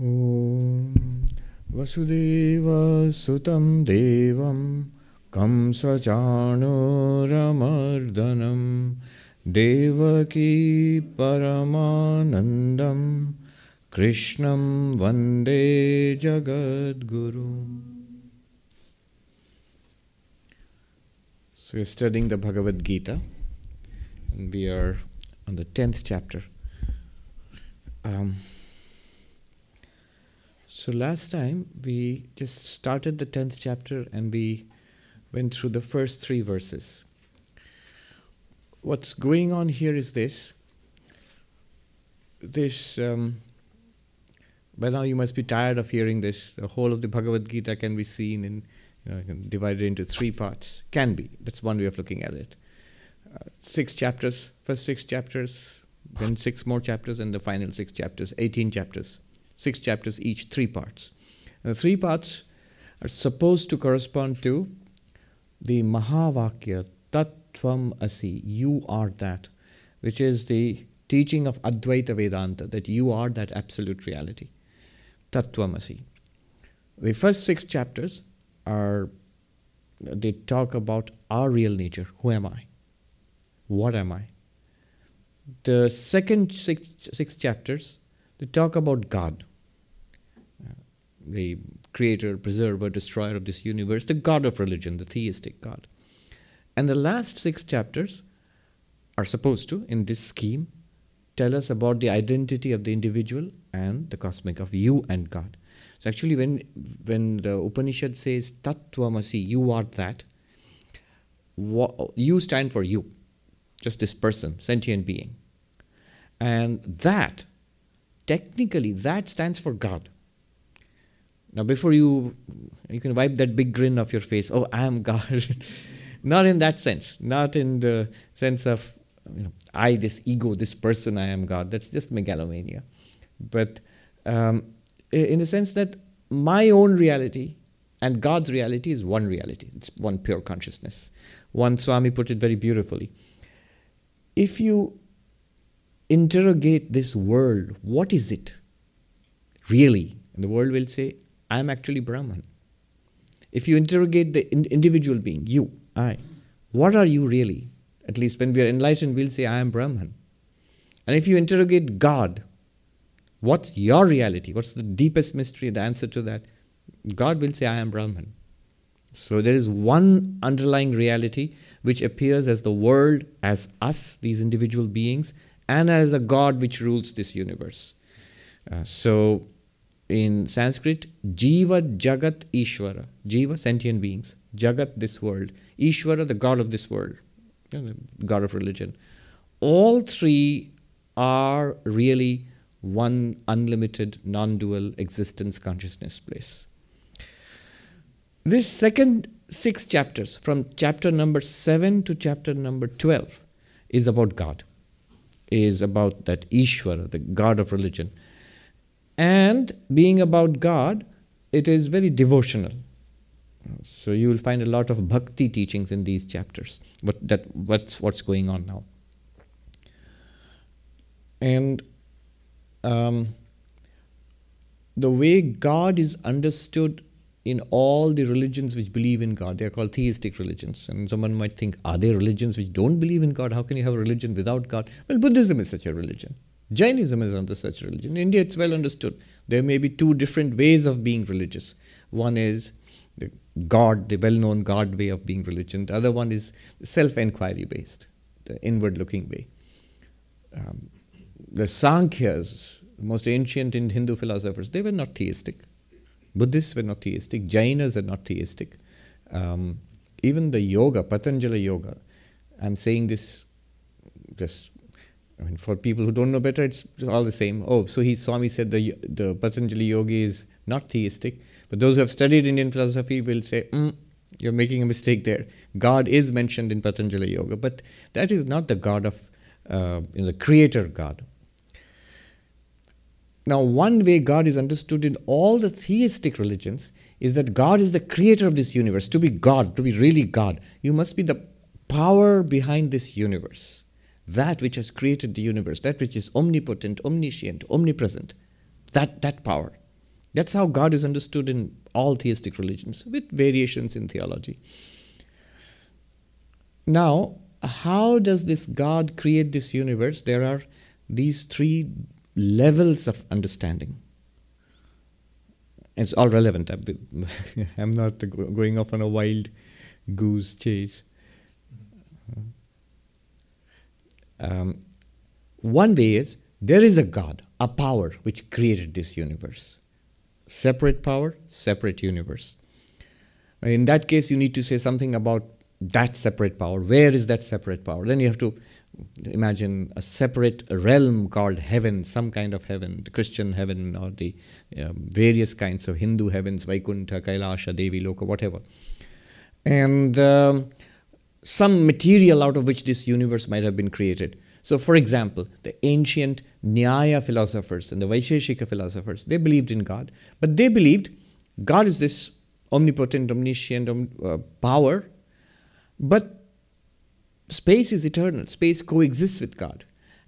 ॐ वसुदेवसुतं देवं कंसचाणूरमर्दनं देवकी परमानन्दं कृष्णं वंदे जगद्गुरुम् So we're studying the Bhagavad Gita and we are on the 10th chapter. Um, so last time we just started the 10th chapter and we went through the first three verses. What's going on here is this. This, um, by now you must be tired of hearing this. The whole of the Bhagavad Gita can be seen in, you know, divided into three parts. Can be. That's one way of looking at it. Uh, six chapters, first six chapters, then six more chapters, and the final six chapters, 18 chapters. Six chapters each, three parts. And the three parts are supposed to correspond to the Mahavakya, Tattvam Asi, you are that, which is the teaching of Advaita Vedanta, that you are that absolute reality. Tattvam Asi. The first six chapters are, they talk about our real nature. Who am I? What am I? The second six, six chapters, they talk about God, the creator, preserver, destroyer of this universe, the God of religion, the theistic God. And the last six chapters are supposed to, in this scheme, tell us about the identity of the individual and the cosmic, of you and God. So actually, when when the Upanishad says Tattvamasi, you are that, you stand for you, just this person, sentient being. And that, technically, that stands for God. Now, before you, you can wipe that big grin off your face. Oh, I am God. not in that sense. Not in the sense of you know, I, this ego, this person, I am God. That's just megalomania. But um, in the sense that my own reality and God's reality is one reality. It's one pure consciousness. One Swami put it very beautifully. If you interrogate this world, what is it really? And the world will say, I am actually Brahman. If you interrogate the in individual being, you, I, what are you really? At least when we are enlightened, we'll say, I am Brahman. And if you interrogate God, what's your reality? What's the deepest mystery? The answer to that, God will say, I am Brahman. So there is one underlying reality which appears as the world, as us, these individual beings, and as a God which rules this universe. Uh, so in Sanskrit, Jiva Jagat Ishvara. Jiva, sentient beings. Jagat, this world. Ishvara, the God of this world, you know, God of religion. All three are really one unlimited, non dual existence consciousness place. This second six chapters, from chapter number 7 to chapter number 12, is about God, is about that Ishvara, the God of religion. And being about God, it is very devotional. So you will find a lot of bhakti teachings in these chapters. What that what's what's going on now. And um, the way God is understood in all the religions which believe in God, they are called theistic religions. And someone might think, are there religions which don't believe in God? How can you have a religion without God? Well, Buddhism is such a religion. Jainism is another such religion. In India, it's well understood. There may be two different ways of being religious. One is the God, the well known God way of being religion. The other one is self enquiry based, the inward looking way. Um, the Sankhyas, most ancient in Hindu philosophers, they were not theistic. Buddhists were not theistic. Jainas are not theistic. Um, even the yoga, Patanjali yoga, I'm saying this just I mean, for people who don't know better, it's all the same. Oh, so he Swami said the the Patanjali yogi is not theistic. But those who have studied Indian philosophy will say, mm, you're making a mistake there. God is mentioned in Patanjali yoga, but that is not the God of uh, you know, the creator God. Now, one way God is understood in all the theistic religions is that God is the creator of this universe. To be God, to be really God, you must be the power behind this universe that which has created the universe, that which is omnipotent, omniscient, omnipresent, that, that power. That's how God is understood in all theistic religions, with variations in theology. Now, how does this God create this universe? There are these three levels of understanding. It's all relevant. I'm not going off on a wild goose chase. Um, one way is there is a God, a power which created this universe. Separate power, separate universe. In that case, you need to say something about that separate power. Where is that separate power? Then you have to imagine a separate realm called heaven, some kind of heaven, the Christian heaven or the um, various kinds of Hindu heavens, Vaikuntha, Kailasha, Devi, Loka, whatever. And um, some material out of which this universe might have been created. So, for example, the ancient Nyaya philosophers and the Vaisheshika philosophers, they believed in God, but they believed God is this omnipotent, omniscient uh, power but space is eternal, space coexists with God.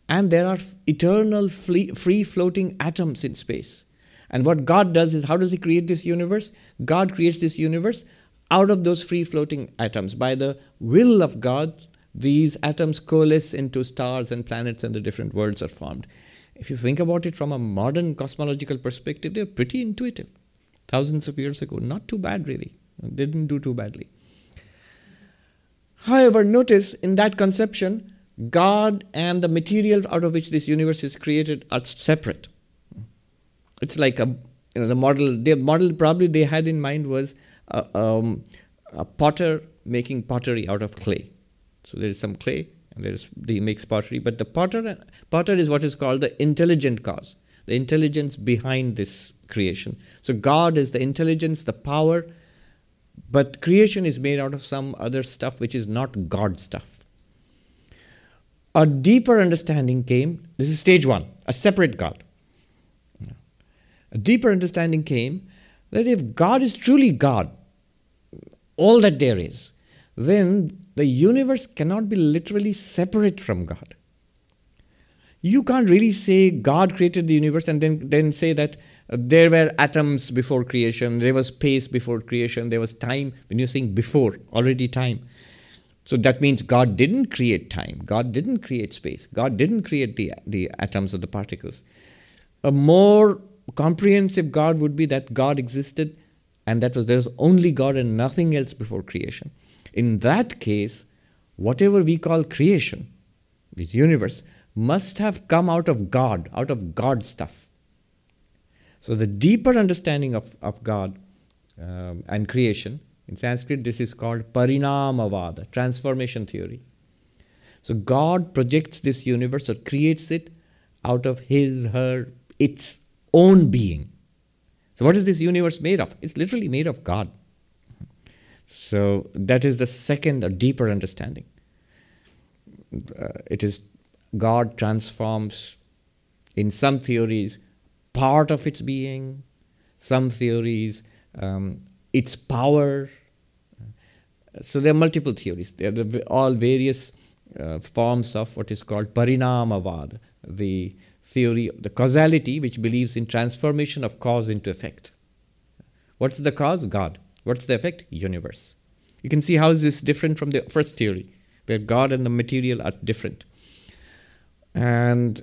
And there are eternal free floating atoms in space. And what God does is, how does He create this universe? God creates this universe out of those free floating atoms. By the will of God, these atoms coalesce into stars and planets, and the different worlds are formed. If you think about it from a modern cosmological perspective, they're pretty intuitive. Thousands of years ago, not too bad, really. Didn't do too badly. However, notice in that conception, God and the material out of which this universe is created are separate. It's like a you know the model the model probably they had in mind was a, um, a potter making pottery out of clay. So there is some clay and there is he makes pottery, but the potter potter is what is called the intelligent cause, the intelligence behind this creation. So God is the intelligence, the power but creation is made out of some other stuff which is not God stuff. A deeper understanding came, this is stage one, a separate God. A deeper understanding came that if God is truly God, all that there is, then the universe cannot be literally separate from God. You can't really say God created the universe and then, then say that there were atoms before creation, there was space before creation, there was time. When you're saying before, already time. So that means God didn't create time, God didn't create space, God didn't create the, the atoms or the particles. A more comprehensive God would be that God existed and that was there's only God and nothing else before creation. In that case, whatever we call creation, this universe, must have come out of God, out of God stuff. So the deeper understanding of, of God um, and creation, in Sanskrit this is called Parinamavada, transformation theory. So God projects this universe or creates it out of his, her, its own being. So what is this universe made of? It's literally made of God. So that is the second or deeper understanding. Uh, it is God transforms in some theories part of its being, some theories, um, its power. So there are multiple theories. There are all various uh, forms of what is called parinamavad, the theory, the causality which believes in transformation of cause into effect. What's the cause? God. What's the effect? Universe. You can see how this is different from the first theory, where God and the material are different. And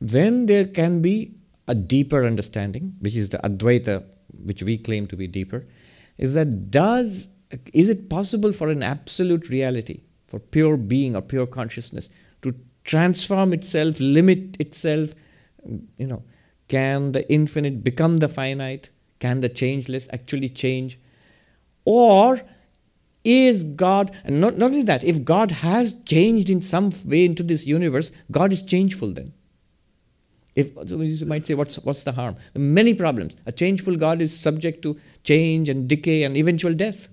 then there can be a deeper understanding, which is the Advaita, which we claim to be deeper, is that does is it possible for an absolute reality, for pure being or pure consciousness, to transform itself, limit itself? You know, can the infinite become the finite? Can the changeless actually change? Or is God, and not, not only that, if God has changed in some way into this universe, God is changeful then. If you might say, what's what's the harm? Many problems. A changeful God is subject to change and decay and eventual death.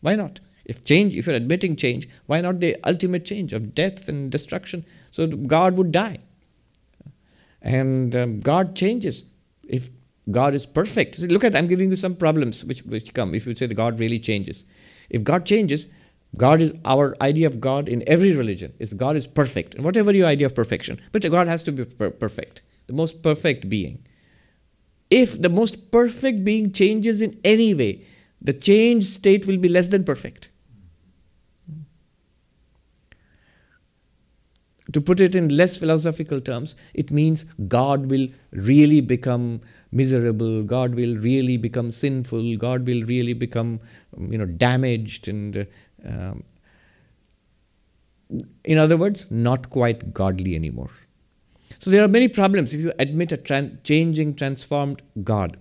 Why not? If change, if you're admitting change, why not the ultimate change of death and destruction? So God would die, and um, God changes. If God is perfect, look at I'm giving you some problems which which come if you say God really changes. If God changes, God is our idea of God in every religion is God is perfect, and whatever your idea of perfection, but God has to be per- perfect the most perfect being. if the most perfect being changes in any way, the changed state will be less than perfect. To put it in less philosophical terms, it means God will really become miserable, God will really become sinful, God will really become you know, damaged and um, in other words, not quite godly anymore. So there are many problems if you admit a tran- changing, transformed God.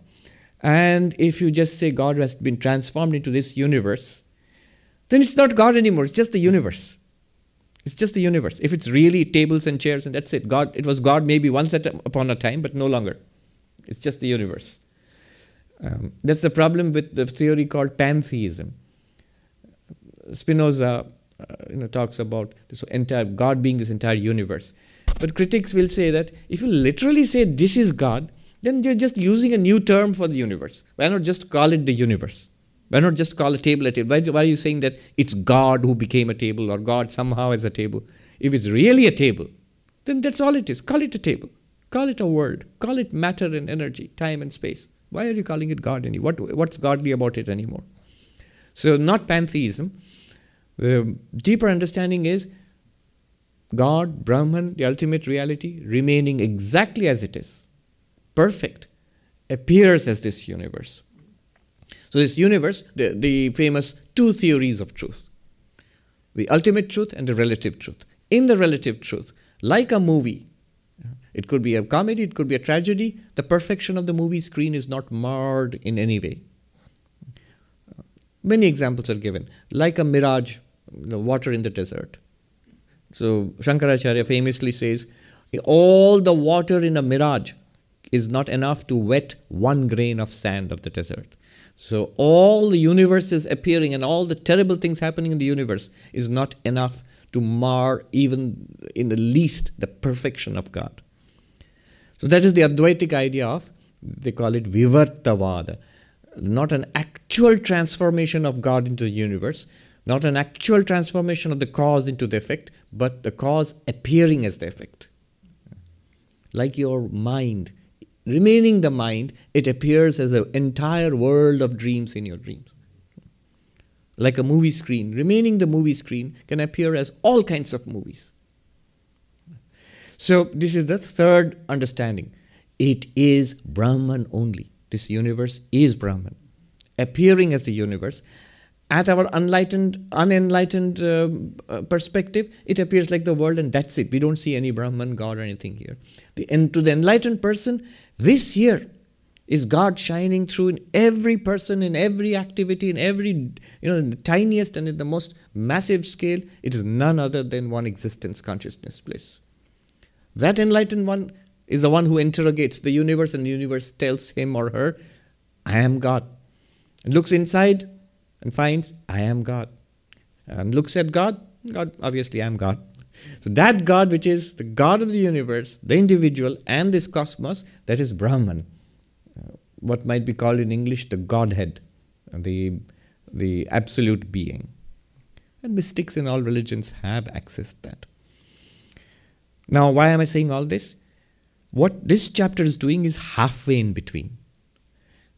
And if you just say God has been transformed into this universe, then it's not God anymore, it's just the universe. It's just the universe. If it's really tables and chairs and that's it, God, it was God maybe once at upon a time, but no longer. It's just the universe. Um, that's the problem with the theory called pantheism. Spinoza uh, you know, talks about this entire God being this entire universe. But critics will say that if you literally say this is God, then you're just using a new term for the universe. Why not just call it the universe? Why not just call a table a table? Why, why are you saying that it's God who became a table or God somehow is a table? If it's really a table, then that's all it is. Call it a table. Call it a world. Call it matter and energy, time and space. Why are you calling it God any? What, what's godly about it anymore? So, not pantheism. The deeper understanding is God, Brahman, the ultimate reality, remaining exactly as it is, perfect, appears as this universe. So, this universe, the, the famous two theories of truth the ultimate truth and the relative truth. In the relative truth, like a movie, it could be a comedy, it could be a tragedy, the perfection of the movie screen is not marred in any way. Many examples are given, like a mirage, you know, water in the desert. So Shankaracharya famously says, all the water in a mirage is not enough to wet one grain of sand of the desert. So all the universe is appearing and all the terrible things happening in the universe is not enough to mar even in the least the perfection of God. So that is the Advaitic idea of, they call it Vivartavada, not an actual transformation of God into the universe, not an actual transformation of the cause into the effect, but the cause appearing as the effect. Like your mind, remaining the mind, it appears as an entire world of dreams in your dreams. Like a movie screen, remaining the movie screen can appear as all kinds of movies. So, this is the third understanding. It is Brahman only. This universe is Brahman, appearing as the universe at our unenlightened, unenlightened uh, perspective, it appears like the world and that's it. We don't see any Brahman, God, or anything here. The, and to the enlightened person, this here is God shining through in every person, in every activity, in every, you know, in the tiniest and in the most massive scale. It is none other than one existence, consciousness, bliss. That enlightened one is the one who interrogates the universe, and the universe tells him or her, I am God. And looks inside, and finds, I am God. And looks at God, God, obviously, I am God. So that God, which is the God of the universe, the individual, and this cosmos, that is Brahman. Uh, what might be called in English the Godhead, the, the absolute being. And mystics in all religions have accessed that. Now, why am I saying all this? What this chapter is doing is halfway in between.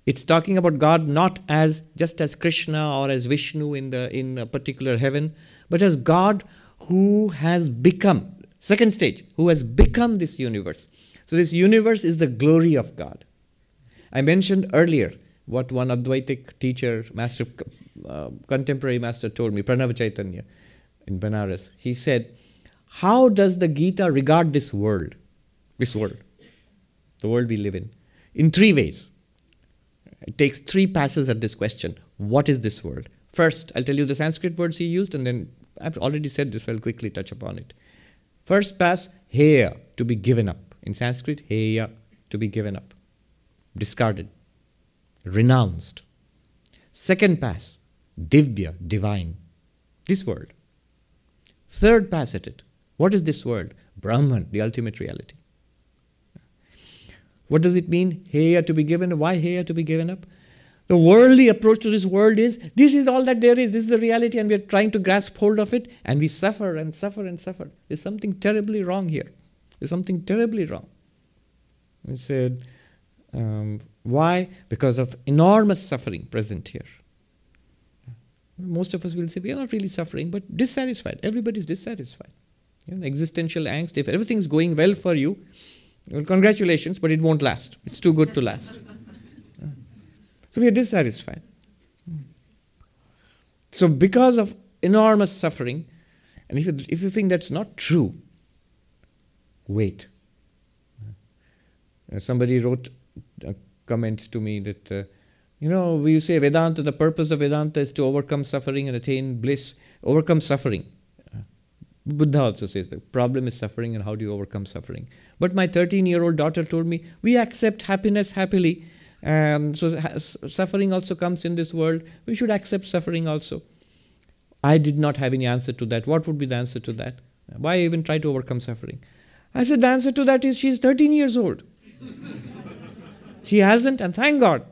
It's talking about God not as just as Krishna or as Vishnu in the in a particular heaven, but as God who has become second stage, who has become this universe. So this universe is the glory of God. I mentioned earlier what one Advaitic teacher, master, uh, contemporary master told me, Pranav Chaitanya in Benares. He said, "How does the Gita regard this world, this world, the world we live in, in three ways?" It takes three passes at this question What is this world? First, I'll tell you the Sanskrit words he used, and then I've already said this, but I'll quickly touch upon it. First pass, heya, to be given up. In Sanskrit, heya, to be given up, discarded, renounced. Second pass, divya, divine, this world. Third pass at it, what is this world? Brahman, the ultimate reality. What does it mean? Heya to be given. Why heya to be given up? The worldly approach to this world is this is all that there is, this is the reality, and we are trying to grasp hold of it, and we suffer and suffer and suffer. There's something terribly wrong here. There's something terribly wrong. He said, um, Why? Because of enormous suffering present here. Most of us will say we are not really suffering, but dissatisfied. Everybody is dissatisfied. You know, existential angst. If everything is going well for you, well, congratulations, but it won't last. It's too good to last. so we are dissatisfied. So because of enormous suffering, and if you, if you think that's not true, wait. Uh, somebody wrote a comment to me that, uh, you know, we say Vedanta, the purpose of Vedanta is to overcome suffering and attain bliss, overcome suffering. Uh, Buddha also says the problem is suffering and how do you overcome suffering. But my 13 year old daughter told me, we accept happiness happily. And so suffering also comes in this world. We should accept suffering also. I did not have any answer to that. What would be the answer to that? Why even try to overcome suffering? I said, the answer to that is she's 13 years old. she hasn't, and thank God.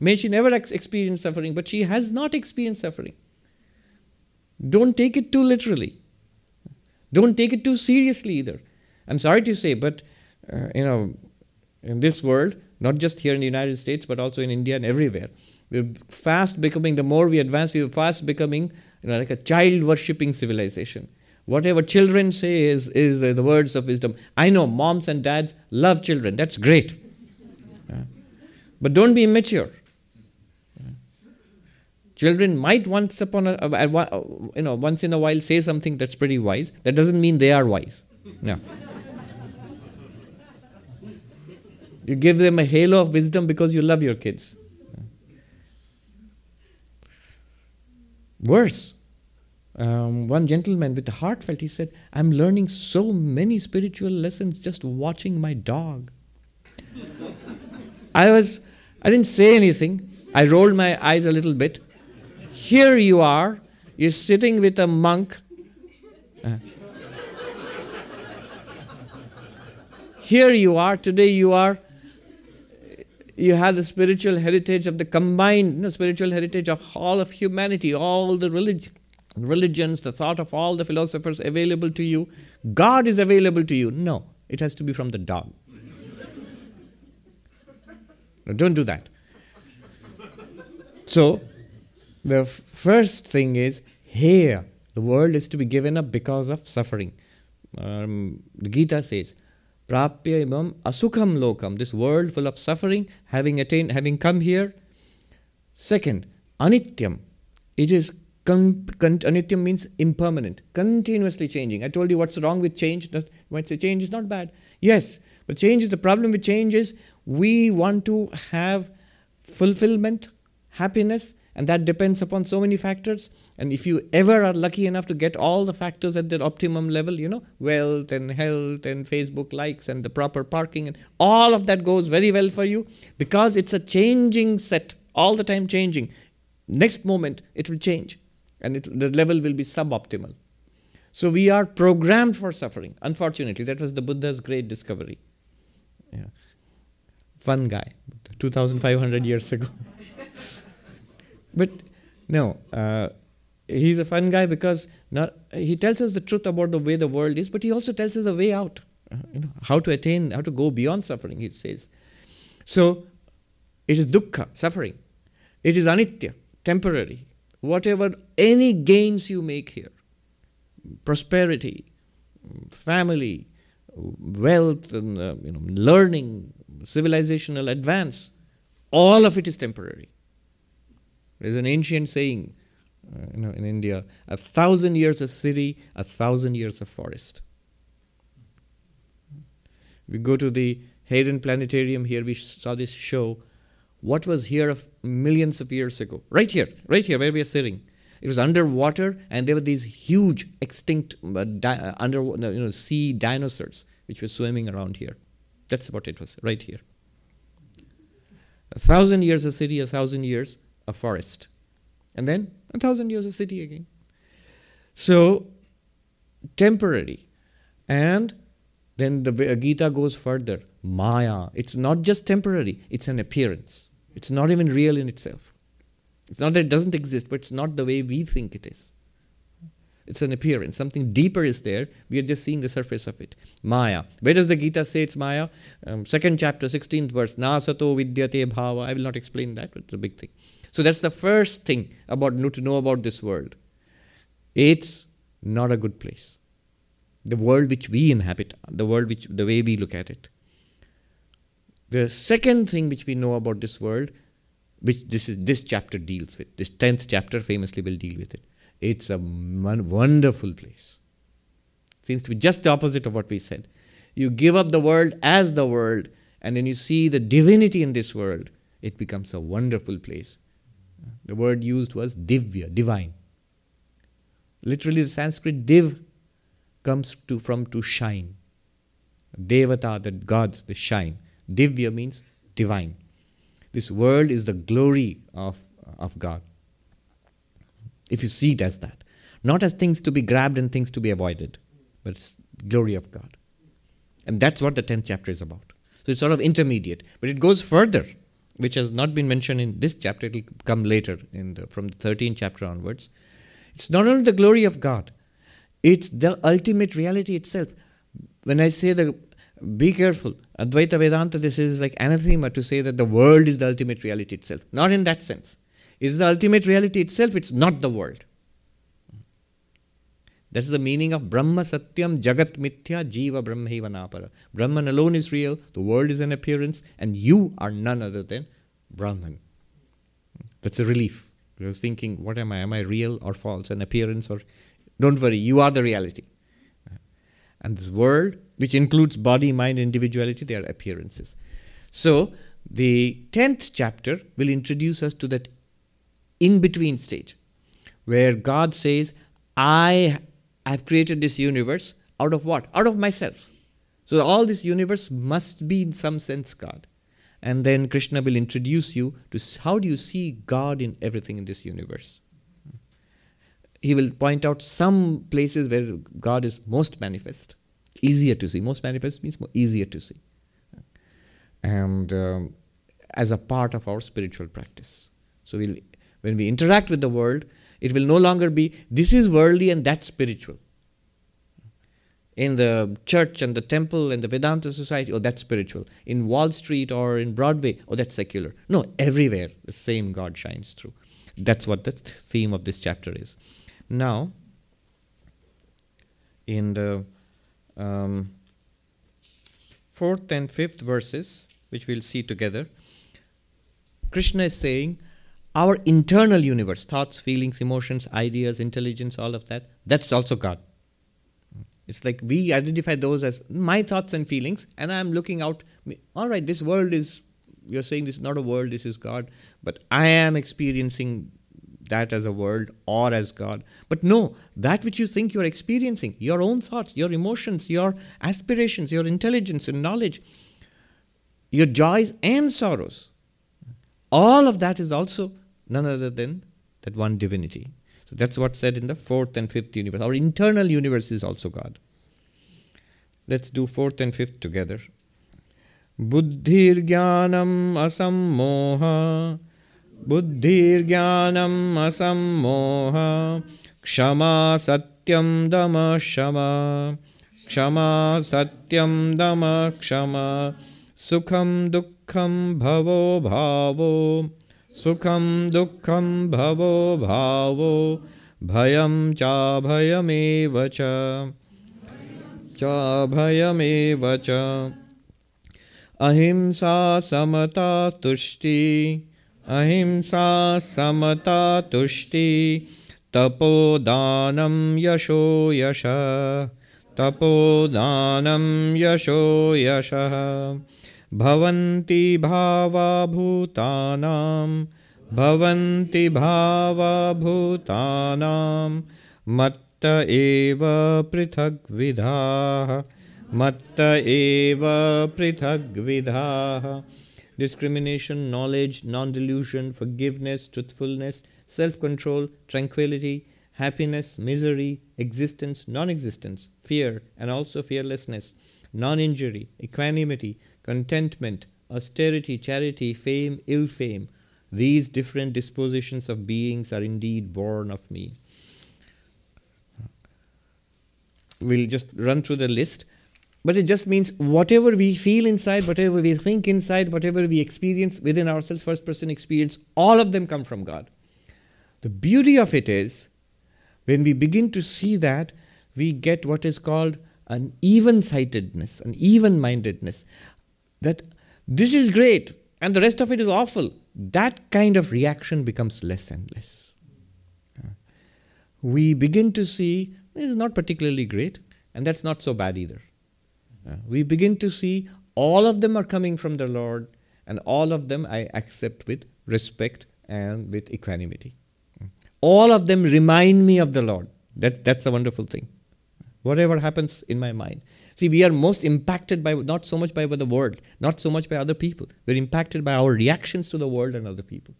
May she never ex- experience suffering, but she has not experienced suffering. Don't take it too literally. Don't take it too seriously either. I'm sorry to say, but uh, you know, in this world, not just here in the United States, but also in India and everywhere, we're fast becoming. The more we advance, we're fast becoming you know, like a child worshipping civilization. Whatever children say is, is the words of wisdom. I know moms and dads love children. That's great. Yeah. But don't be immature. Yeah. Children might once upon a, uh, you know, once in a while say something that's pretty wise. That doesn't mean they are wise. No. You give them a halo of wisdom because you love your kids. Worse, um, one gentleman with a heartfelt, he said, I'm learning so many spiritual lessons just watching my dog. I was, I didn't say anything. I rolled my eyes a little bit. Here you are, you're sitting with a monk. Uh, here you are, today you are, you have the spiritual heritage of the combined you know, spiritual heritage of all of humanity, all the religion religions, the thought of all the philosophers available to you. God is available to you. No, it has to be from the dog. no, don't do that. So, the first thing is here, the world is to be given up because of suffering. Um, the Gita says, Prapya imam asukham lokam, this world full of suffering, having attained, having come here. Second, anityam, it is Con- con- anityam means impermanent, continuously changing. I told you what's wrong with change. When say change is not bad. Yes, but change is the problem with change is we want to have fulfillment, happiness, and that depends upon so many factors. And if you ever are lucky enough to get all the factors at their optimum level, you know, wealth and health and Facebook likes and the proper parking and all of that goes very well for you because it's a changing set, all the time changing. Next moment, it will change and it, the level will be suboptimal. So we are programmed for suffering. Unfortunately, that was the Buddha's great discovery. Yeah. Fun guy, 2,500 years ago. but no, uh, he's a fun guy because not, he tells us the truth about the way the world is, but he also tells us a way out. Uh, you know, how to attain, how to go beyond suffering, he says. So it is dukkha, suffering. It is anitya, temporary whatever any gains you make here prosperity family wealth and uh, you know learning civilizational advance all of it is temporary there's an ancient saying uh, you know in india a thousand years a city a thousand years of forest we go to the hayden planetarium here we saw this show what was here of millions of years ago. Right here, right here where we are sitting. It was underwater, and there were these huge extinct uh, di- uh, under you know sea dinosaurs which were swimming around here. That's what it was right here. A thousand years a city, a thousand years a forest, and then a thousand years a city again. So temporary, and then the Gita goes further. Maya. It's not just temporary; it's an appearance. It's not even real in itself. It's not that it doesn't exist, but it's not the way we think it is. It's an appearance. Something deeper is there. We are just seeing the surface of it. Maya. Where does the Gita say it's Maya? Um, second chapter, 16th verse. Na sato vidyate bhava. I will not explain that, but it's a big thing. So that's the first thing about to know about this world. It's not a good place. The world which we inhabit, the world which the way we look at it. The second thing which we know about this world, which this is this chapter deals with, this tenth chapter famously will deal with it it's a wonderful place. Seems to be just the opposite of what we said. You give up the world as the world, and then you see the divinity in this world. It becomes a wonderful place. The word used was divya, divine. Literally, the Sanskrit div comes to, from to shine. Devata, the gods, the shine. Divya means divine. This world is the glory of, of God if you see it as that. Not as things to be grabbed and things to be avoided, but it's glory of God. And that's what the 10th chapter is about. So it's sort of intermediate, but it goes further, which has not been mentioned in this chapter. It will come later in the, from the 13th chapter onwards. It's not only the glory of God, it's the ultimate reality itself. When I say the be careful, Advaita Vedanta, this is like anathema to say that the world is the ultimate reality itself. Not in that sense is the ultimate reality itself, it's not the world. That's the meaning of Brahma Satyam Jagat Mithya Jiva Brahmaiva Napara. Brahman alone is real, the world is an appearance, and you are none other than Brahman. That's a relief. You're thinking, what am I? Am I real or false? An appearance or. Don't worry, you are the reality. And this world, which includes body, mind, individuality, they are appearances. So, the 10th chapter will introduce us to that in between stage where God says, I have created this universe out of what? Out of myself. So all this universe must be in some sense God. And then Krishna will introduce you to how do you see God in everything in this universe. He will point out some places where God is most manifest, easier to see. Most manifest means more easier to see. And um, as a part of our spiritual practice. So we'll when we interact with the world, it will no longer be this is worldly and that's spiritual. In the church and the temple and the Vedanta society, oh, that's spiritual. In Wall Street or in Broadway, oh, that's secular. No, everywhere the same God shines through. That's what the theme of this chapter is. Now, in the um, fourth and fifth verses, which we'll see together, Krishna is saying, our internal universe, thoughts, feelings, emotions, ideas, intelligence, all of that, that's also God. It's like we identify those as my thoughts and feelings, and I'm looking out. All right, this world is, you're saying this is not a world, this is God, but I am experiencing that as a world or as God. But no, that which you think you're experiencing, your own thoughts, your emotions, your aspirations, your intelligence and knowledge, your joys and sorrows, all of that is also none other than that one divinity. So that's what's said in the fourth and fifth universe. Our internal universe is also God. Let's do fourth and fifth together. Buddhir jnanam asam moha. Buddhir jnanam asam moha. Kshama satyam dama shama. Kshama satyam dama shama. Sukham dukham bhavo bhavo. सुखं दुखम भवो भावो, भयं चाभयमेव च। चाभयमेव च। अहिंसा समता तुष्टि, अहिंसा समता तुष्टि तपोदानं यशो यश तपोदानं यशो यशः। भवन्ति भावा भूतानां भवन्ति भावा भूतानां मत्त एव पृथग्विधाः मत्त एव पृथग्विधाः discrimination, knowledge, non delusion, forgiveness, truthfulness, self control, tranquility, happiness, misery, existence, non existence, fear, and also fearlessness, non injury, equanimity, contentment, austerity, charity, fame, ill fame, these different dispositions of beings are indeed born of me. we'll just run through the list. But it just means whatever we feel inside, whatever we think inside, whatever we experience within ourselves, first person experience, all of them come from God. The beauty of it is when we begin to see that, we get what is called an even sightedness, an even mindedness. That this is great and the rest of it is awful. That kind of reaction becomes less and less. We begin to see this is not particularly great, and that's not so bad either. we begin to see all of them are coming from the Lord, and all of them I accept with respect and with equanimity. All of them remind me of the Lord. That, that's a wonderful thing. Whatever happens in my mind. See, we are most impacted by not so much by the world, not so much by other people. We're impacted by our reactions to the world and other people.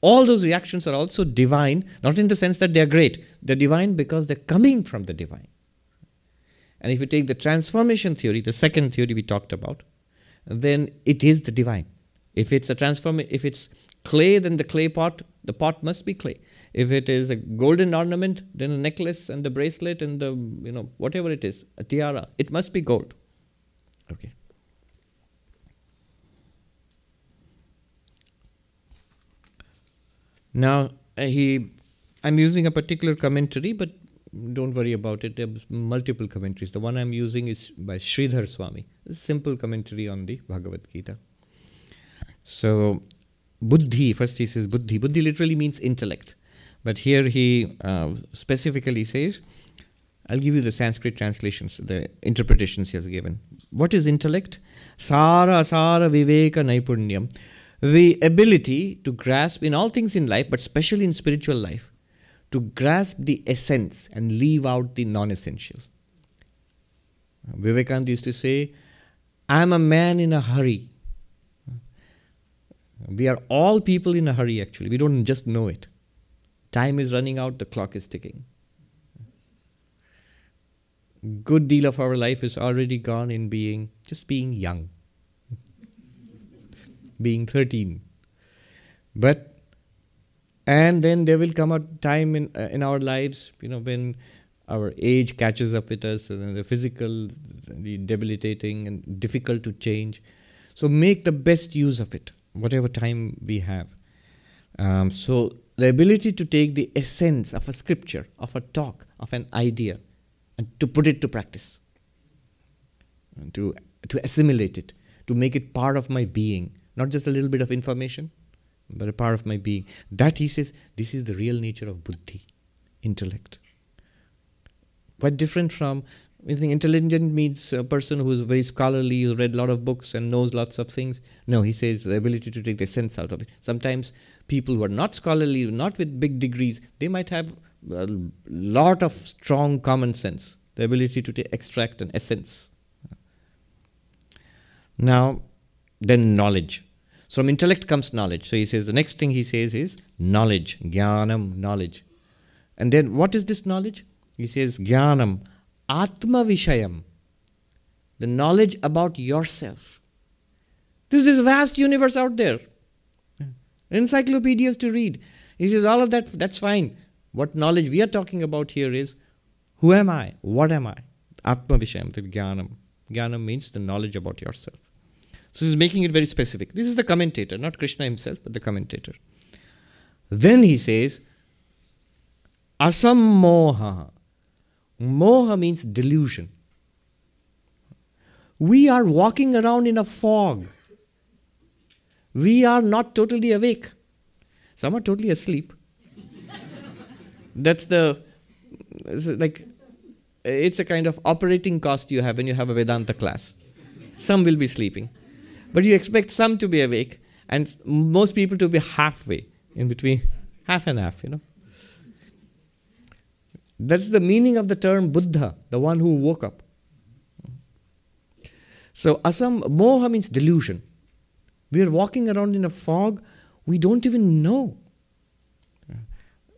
All those reactions are also divine, not in the sense that they're great. They're divine because they're coming from the divine. And if you take the transformation theory, the second theory we talked about, then it is the divine. If it's a transform, if it's clay, then the clay pot, the pot must be clay. If it is a golden ornament, then a necklace and the bracelet and the, you know, whatever it is, a tiara, it must be gold. Okay. Now, uh, he, I'm using a particular commentary, but don't worry about it. There's multiple commentaries. The one I'm using is by Sridhar Swami. A simple commentary on the Bhagavad Gita. So, buddhi, first he says buddhi. Buddhi literally means intellect. But here he uh, specifically says, I'll give you the Sanskrit translations, the interpretations he has given. What is intellect? Sara Sara Viveka Naipunyam. The ability to grasp in all things in life, but especially in spiritual life, to grasp the essence and leave out the non essential. Vivekananda used to say, I'm a man in a hurry. We are all people in a hurry, actually. We don't just know it. Time is running out, the clock is ticking. Good deal of our life is already gone in being just being young, being 13. But and then there will come a time in uh, in our lives, you know, when our age catches up with us, and the physical, the debilitating and difficult to change. So make the best use of it, whatever time we have. Um, so the ability to take the essence of a scripture, of a talk, of an idea, and to put it to practice, and to, to assimilate it, to make it part of my being, not just a little bit of information, but a part of my being. That he says, this is the real nature of buddhi, intellect. Quite different from I think intelligent means a person who is very scholarly, who read a lot of books and knows lots of things. No, he says the ability to take the sense out of it. Sometimes people who are not scholarly, not with big degrees, they might have a lot of strong common sense, the ability to extract an essence. Now, then knowledge. So from intellect comes knowledge. So he says the next thing he says is knowledge, jnanam, knowledge. And then what is this knowledge? He says jnanam, atma vishayam, the knowledge about yourself. This is vast universe out there encyclopedias to read. He says, all of that, that's fine. What knowledge we are talking about here is who am I? What am I? Atma Vishayam, Jnanam. Jnanam means the knowledge about yourself. So he's making it very specific. This is the commentator, not Krishna himself, but the commentator. Then he says, Asammoha. Moha means delusion. We are walking around in a fog we are not totally awake. Some are totally asleep. That's the, like, it's a kind of operating cost you have when you have a Vedanta class. Some will be sleeping. But you expect some to be awake and most people to be halfway in between, half and half, you know. That's the meaning of the term Buddha, the one who woke up. So asam moha means delusion. We are walking around in a fog. We don't even know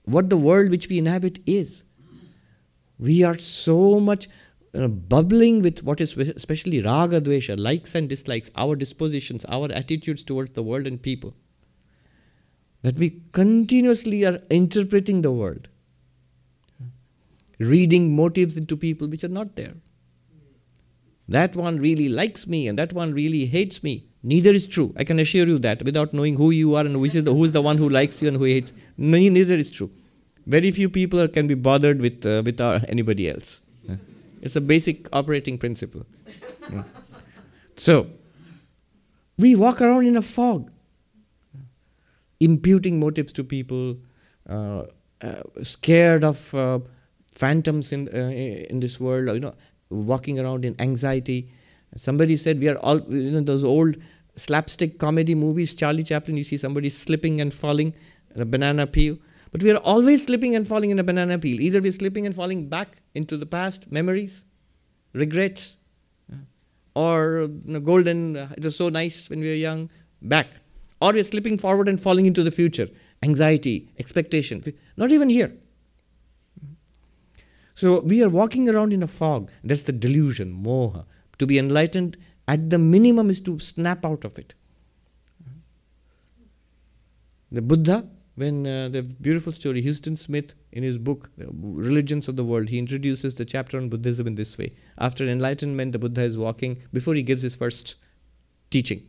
what the world which we inhabit is. We are so much uh, bubbling with what is especially raga dvesha, likes and dislikes, our dispositions, our attitudes towards the world and people, that we continuously are interpreting the world. reading motives into people which are not there. That one really likes me and that one really hates me. Neither is true. I can assure you that without knowing who you are and which is the, who is the one who likes you and who hates. Neither is true. Very few people can be bothered with, uh, with our, anybody else. It's a basic operating principle. So, we walk around in a fog, imputing motives to people, uh, uh, scared of uh, phantoms in, uh, in this world, you know, walking around in anxiety. Somebody said we are all, you know, those old slapstick comedy movies, Charlie Chaplin, you see somebody slipping and falling, in a banana peel. But we are always slipping and falling in a banana peel. Either we're slipping and falling back into the past, memories, regrets, or you know, golden, uh, it was so nice when we were young, back. Or we're slipping forward and falling into the future, anxiety, expectation. Not even here. So we are walking around in a fog. That's the delusion, moha. To be enlightened, at the minimum, is to snap out of it. The Buddha when uh, the beautiful story, Huston Smith, in his book, Religions of the World, he introduces the chapter on Buddhism in this way. After enlightenment, the Buddha is walking before he gives his first teaching.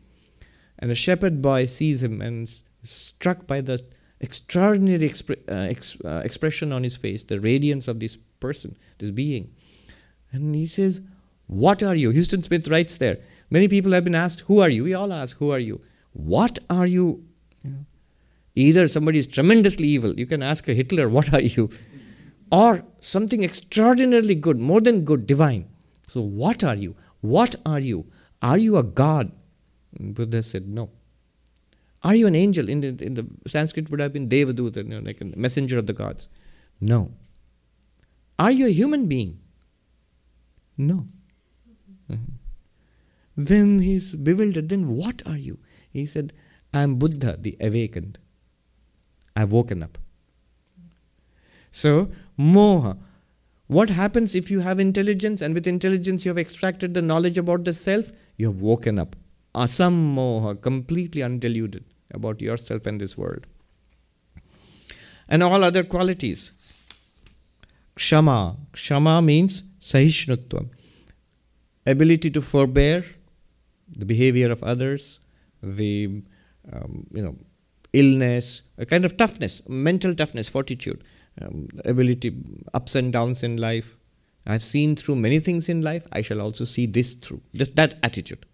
And a shepherd boy sees him and is struck by the extraordinary expre uh, ex uh, expression on his face, the radiance of this person, this being. And he says, What are you? Huston Smith writes there. Many people have been asked, Who are you? We all ask, Who are you? What are you? Either somebody is tremendously evil, you can ask a Hitler, What are you? Or something extraordinarily good, more than good, divine. So, what are you? What are you? Are you a god? Buddha said, No. Are you an angel? In the, in the Sanskrit would have been Devaduta, you know, like a messenger of the gods. No. Are you a human being? No. Then he's bewildered. Then what are you? He said, I am Buddha, the awakened. I've woken up. So, moha. What happens if you have intelligence and with intelligence you have extracted the knowledge about the self? You have woken up. Asam moha, completely undiluted about yourself and this world. And all other qualities. Kshama. Kshama means sahishnutvam. Ability to forbear the behavior of others, the um, you know illness, a kind of toughness, mental toughness, fortitude, um, ability, ups and downs in life. I've seen through many things in life, I shall also see this through. Just that attitude.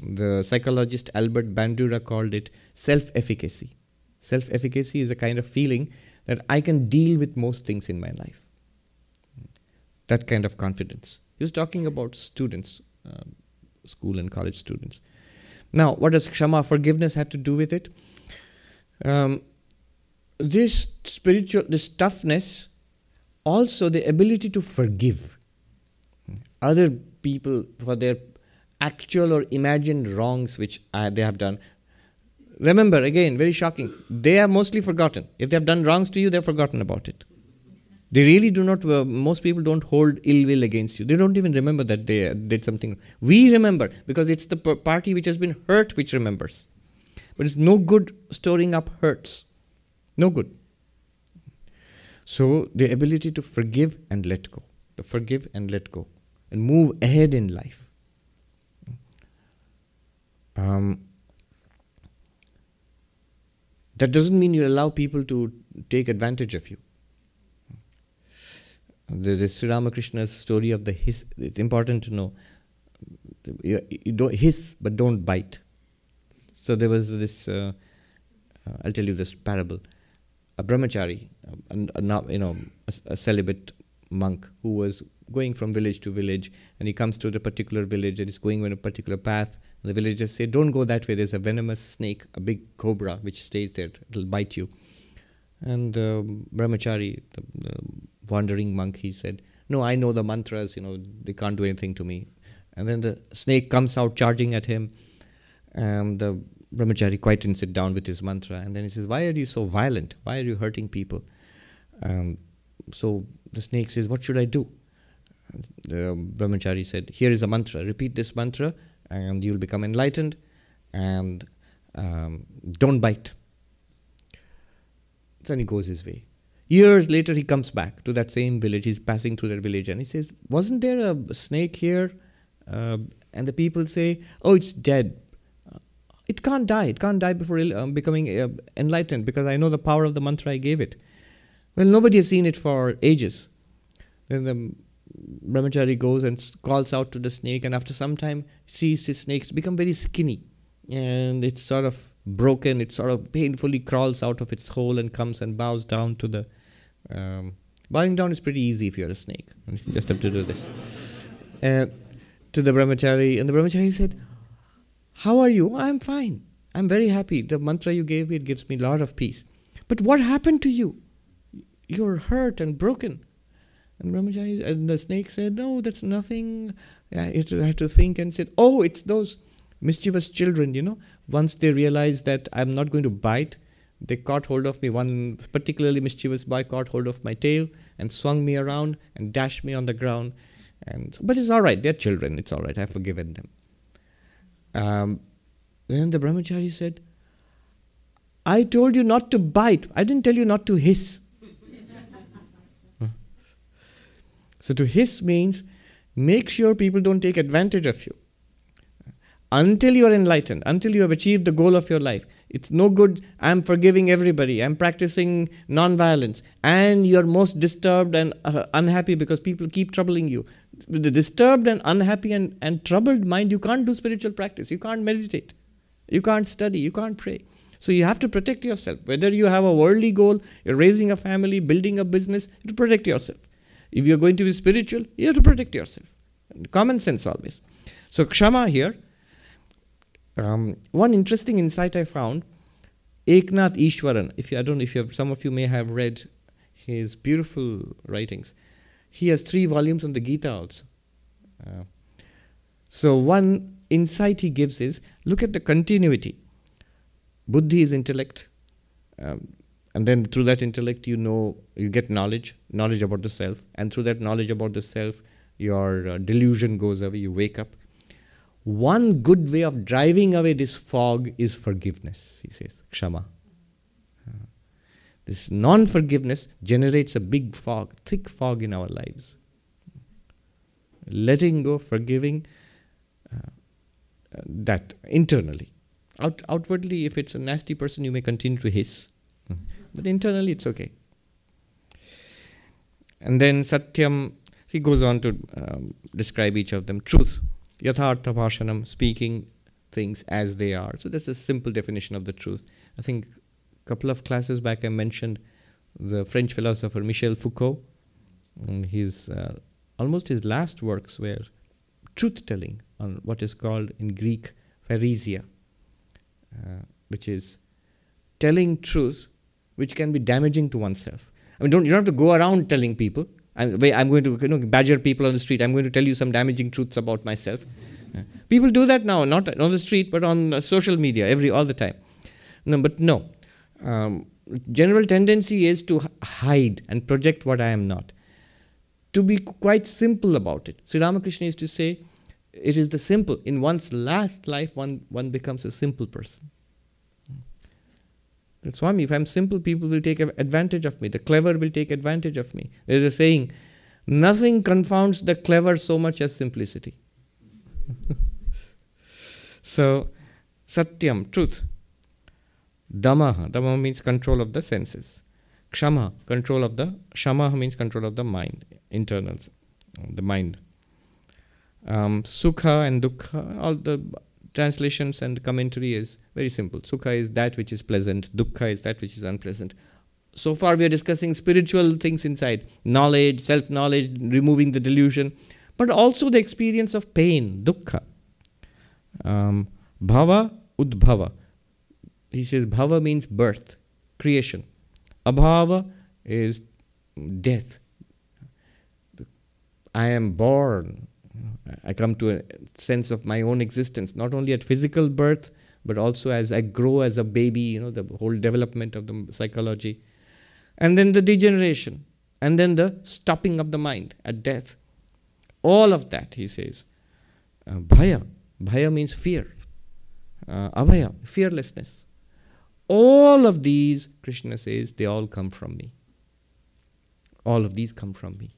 The psychologist Albert Bandura called it self efficacy. Self efficacy is a kind of feeling that I can deal with most things in my life. That kind of confidence. He was talking about students, uh, school and college students. Now, what does kshama, forgiveness, have to do with it? Um, this spiritual, this toughness, also the ability to forgive other people for their actual or imagined wrongs which uh, they have done. Remember, again, very shocking, they are mostly forgotten. If they have done wrongs to you, they've forgotten about it. They really do not, uh, most people don't hold ill will against you. They don't even remember that they uh, did something. We remember because it's the party which has been hurt which remembers. But it's no good storing up hurts. No good. So, the ability to forgive and let go, to forgive and let go, and move ahead in life. Um, that doesn't mean you allow people to take advantage of you the, the Sri Ramakrishna's story of the hiss, it's important to know. You, you don't hiss, but don't bite. So there was this, uh, uh, I'll tell you this parable. A brahmachari, a, a, you know, a, a celibate monk who was going from village to village and he comes to the particular village and he's going on a particular path. The villagers say, Don't go that way, there's a venomous snake, a big cobra which stays there, it'll bite you. And um, Brahmachari, the, the wandering monk, he said, No, I know the mantras, you know, they can't do anything to me. And then the snake comes out charging at him, and the brahmachari quietens it down with his mantra. And then he says, Why are you so violent? Why are you hurting people? Um, so the snake says, What should I do? The brahmachari said, Here is a mantra. Repeat this mantra, and you'll become enlightened, and um, don't bite. Then he goes his way. Years later, he comes back to that same village. He's passing through that village and he says, Wasn't there a snake here? Uh, and the people say, Oh, it's dead. It can't die. It can't die before um, becoming uh, enlightened because I know the power of the mantra I gave it. Well, nobody has seen it for ages. Then the brahmachari goes and calls out to the snake, and after some time, sees the snake become very skinny and it's sort of broken. It sort of painfully crawls out of its hole and comes and bows down to the. Um, bowing down is pretty easy if you're a snake. You just have to do this. Uh, to the brahmachari, and the brahmachari said, How are you? I'm fine. I'm very happy. The mantra you gave me, it gives me a lot of peace. But what happened to you? You're hurt and broken. And brahmachari and the snake said, No, that's nothing. I had to think and said, Oh, it's those mischievous children, you know, once they realized that I'm not going to bite, they caught hold of me. One particularly mischievous boy caught hold of my tail and swung me around and dashed me on the ground. And but it's all right. They're children. It's all right. I've forgiven them. Um, then the brahmachari said, "I told you not to bite. I didn't tell you not to hiss." So to hiss means make sure people don't take advantage of you until you are enlightened, until you have achieved the goal of your life. It's no good, I'm forgiving everybody, I'm practicing non-violence, and you're most disturbed and uh, unhappy because people keep troubling you. With the disturbed and unhappy and, and troubled mind, you can't do spiritual practice, you can't meditate, you can't study, you can't pray. So you have to protect yourself. Whether you have a worldly goal, you're raising a family, building a business, to protect yourself. If you're going to be spiritual, you have to protect yourself. Common sense always. So Kshama here um, one interesting insight I found, Eknath Easwaran, if you, I don't know if you have, some of you may have read his beautiful writings. He has three volumes on the Gita also. Uh, so one insight he gives is, look at the continuity. Buddhi is intellect. Um, and then through that intellect you know you get knowledge knowledge about the self and through that knowledge about the self your uh, delusion goes away you wake up one good way of driving away this fog is forgiveness, he says, kshama. Uh, this non forgiveness generates a big fog, thick fog in our lives. Letting go, forgiving, uh, that internally. Out, outwardly, if it's a nasty person, you may continue to hiss, but internally, it's okay. And then Satyam, he goes on to um, describe each of them. Truth, Yathartha Bhashanam, speaking things as they are. So that's a simple definition of the truth. I think a couple of classes back I mentioned the French philosopher Michel Foucault. And his uh, almost his last works were truth telling on what is called in Greek parrhesia, uh, which is telling truth which can be damaging to oneself. I mean, don't you don't have to go around telling people. I'm, I'm going to you know, badger people on the street. I'm going to tell you some damaging truths about myself. People do that now, not on the street, but on social media, every all the time. No, but no. Um, general tendency is to hide and project what I am not. To be quite simple about it. Sri Ramakrishna used to say, it is the simple. In one's last life, one, one becomes a simple person. That's Swami, if I'm simple, people will take advantage of me. The clever will take advantage of me. There's a saying, nothing confounds the clever so much as simplicity. so, satyam, truth. Dhamma, dhamma means control of the senses. Kshama, control of the, shama means control of the mind, internals, the mind. Um, sukha and dukkha, all the translations and commentary is very simple. Sukha is that which is pleasant, dukkha is that which is unpleasant. So far, we are discussing spiritual things inside knowledge, self knowledge, removing the delusion, but also the experience of pain, dukkha. Um, bhava, udbhava. He says bhava means birth, creation. Abhava is death. I am born, I come to a sense of my own existence, not only at physical birth, but also as I grow as a baby, you know, the whole development of the psychology. And then the degeneration, and then the stopping of the mind at death. All of that, he says. Uh, bhaya. Bhaya means fear. Uh, abhaya, fearlessness. All of these, Krishna says, they all come from me. All of these come from me.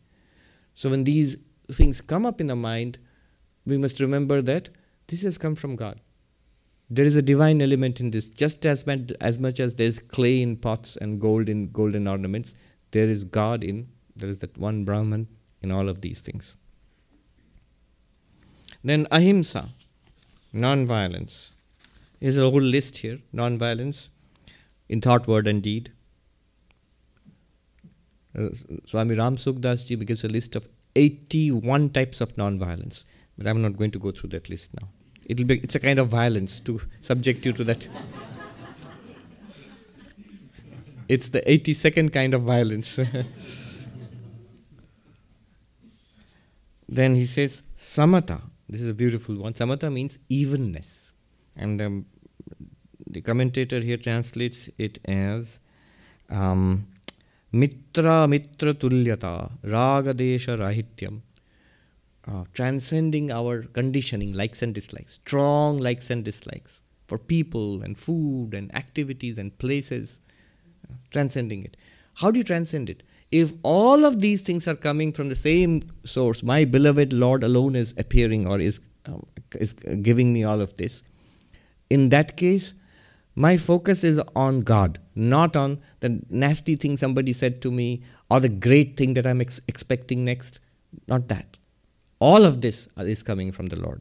So when these things come up in the mind, we must remember that this has come from God. There is a divine element in this, just as much as, much as there is clay in pots and gold in golden ornaments, there is God in, there is that one Brahman in all of these things. Then ahimsa, non-violence. Here's a whole list here, non-violence in thought, word and deed. Uh, Swami Ramsukhdas ji gives a list of 81 types of non-violence, but I'm not going to go through that list now. It'll be, it's a kind of violence to subject you to that. it's the 82nd kind of violence. then he says, Samata. This is a beautiful one. Samata means evenness. And um, the commentator here translates it as um, Mitra Mitra Tulyata Ragadvesha Rahityam uh, transcending our conditioning, likes and dislikes, strong likes and dislikes for people and food and activities and places, uh, transcending it. How do you transcend it? If all of these things are coming from the same source, my beloved Lord alone is appearing or is, um, is giving me all of this, in that case, my focus is on God, not on the nasty thing somebody said to me or the great thing that I'm ex- expecting next. Not that. All of this is coming from the Lord.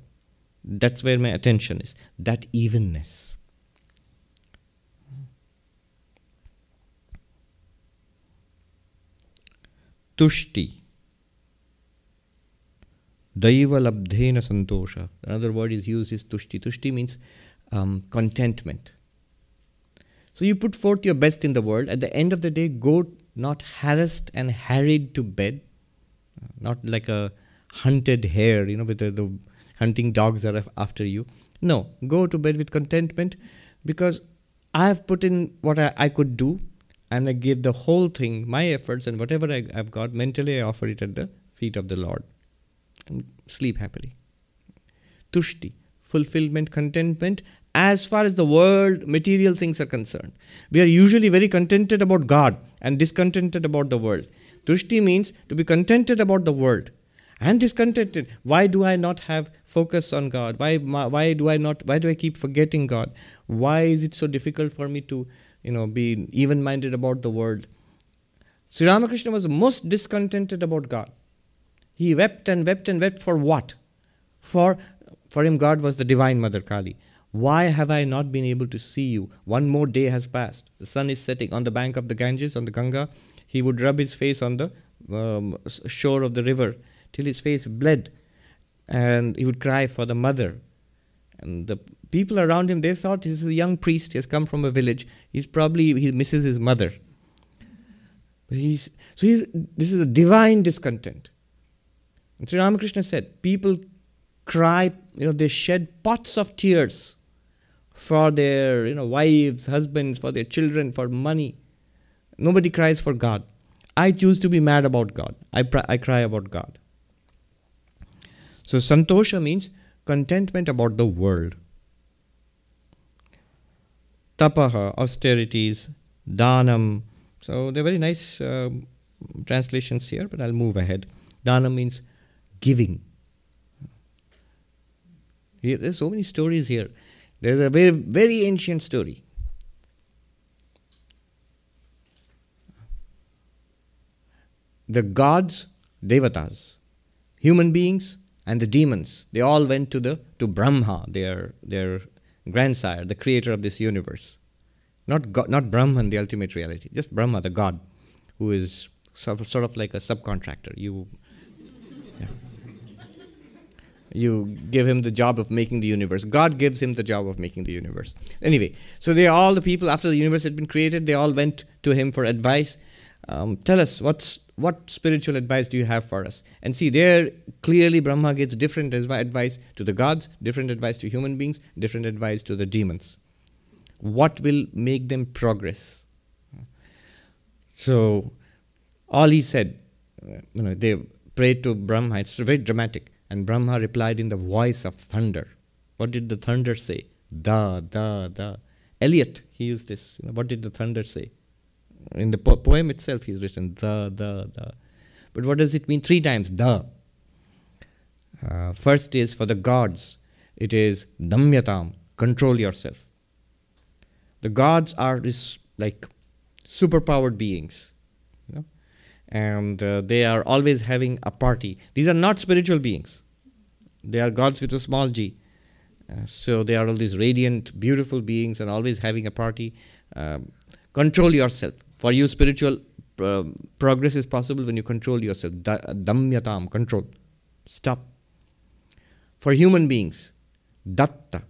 That's where my attention is. That evenness. Tushti. Daiva labdhena santosha. Another word is used is tushti. Tushti means um, contentment. So you put forth your best in the world. At the end of the day, go not harassed and harried to bed, not like a hunted hare, you know, with the, the hunting dogs are after you. No, go to bed with contentment because I have put in what I, I could do and I give the whole thing, my efforts and whatever I, have got, mentally I offer it at the feet of the Lord and sleep happily. Tushti, fulfillment, contentment, as far as the world, material things are concerned. We are usually very contented about God and discontented about the world. Tushti means to be contented about the world and discontented. Why do I not have focus on God? Why, why do I not, why do I keep forgetting God? Why is it so difficult for me to, you know, be even-minded about the world? Sri Ramakrishna was most discontented about God. He wept and wept and wept for what? For, for him, God was the divine Mother Kali. Why have I not been able to see you? One more day has passed. The sun is setting on the bank of the Ganges, on the Ganga. He would rub his face on the um, shore of the river till his face bled. And he would cry for the mother. And the people around him, they thought this is a young priest, he has come from a village. He's probably, he misses his mother. But he's, so he's, this is a divine discontent. And Sri Ramakrishna said, people cry, you know, they shed pots of tears for their, you know, wives, husbands, for their children, for money. Nobody cries for God. I choose to be mad about God. I, I cry about God. So santosha means contentment about the world. Tapaha, austerities, danam. So they're very nice uh, translations here, but I'll move ahead. Danam means giving. Here, there's so many stories here. There's a very, very ancient story. The gods, devatas, human beings, and the demons they all went to the to brahma their their grandsire the creator of this universe. Not god, not brahman the ultimate reality just brahma the god who is sort of, sort of like a subcontractor. You yeah. you give him the job of making the universe. God gives him the job of making the universe. Anyway so they all the people after the universe had been created they all went to him for advice. Um, tell us what's what spiritual advice do you have for us? And see, there clearly Brahma gives different advice to the gods, different advice to human beings, different advice to the demons. What will make them progress? So, all he said, you know, they prayed to Brahma. It's very dramatic. And Brahma replied in the voice of thunder. What did the thunder say? Da, da, da. Eliot, he used this. You know, what did the thunder say? In the po- poem itself, he's written the, the, the. But what does it mean? Three times the. Uh, first is for the gods, it is damyatam, control yourself. The gods are this like superpowered beings, you know, and uh, they are always having a party. These are not spiritual beings; they are gods with a small g. Uh, so they are all these radiant, beautiful beings, and always having a party. Um, control yourself. For you, spiritual uh, progress is possible when you control yourself. Da- damyatam, control. Stop for human beings, datta,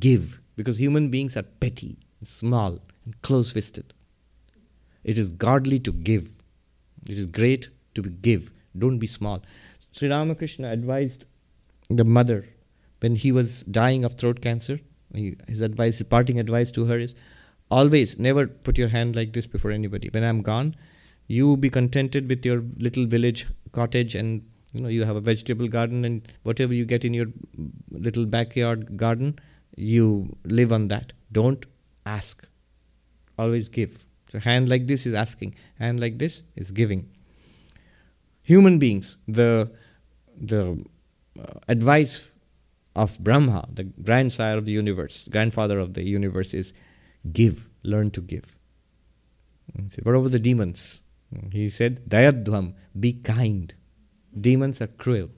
give, because human beings are petty, small, and close fisted. It is godly to give. It is great to give. Don't be small. Sri Ramakrishna advised the mother when he was dying of throat cancer. He, his advice, his parting advice to her is always never put your hand like this before anybody. When I'm gone, you be contented with your little village cottage and you know you have a vegetable garden and whatever you get in your little backyard garden you live on that. Don't ask. Always give. So hand like this is asking. Hand like this is giving. Human beings the the uh, advice of brahma the grandsire of the universe grandfather of the universe is give learn to give Said, what about the demons he said dayadhvam be kind demons are cruel.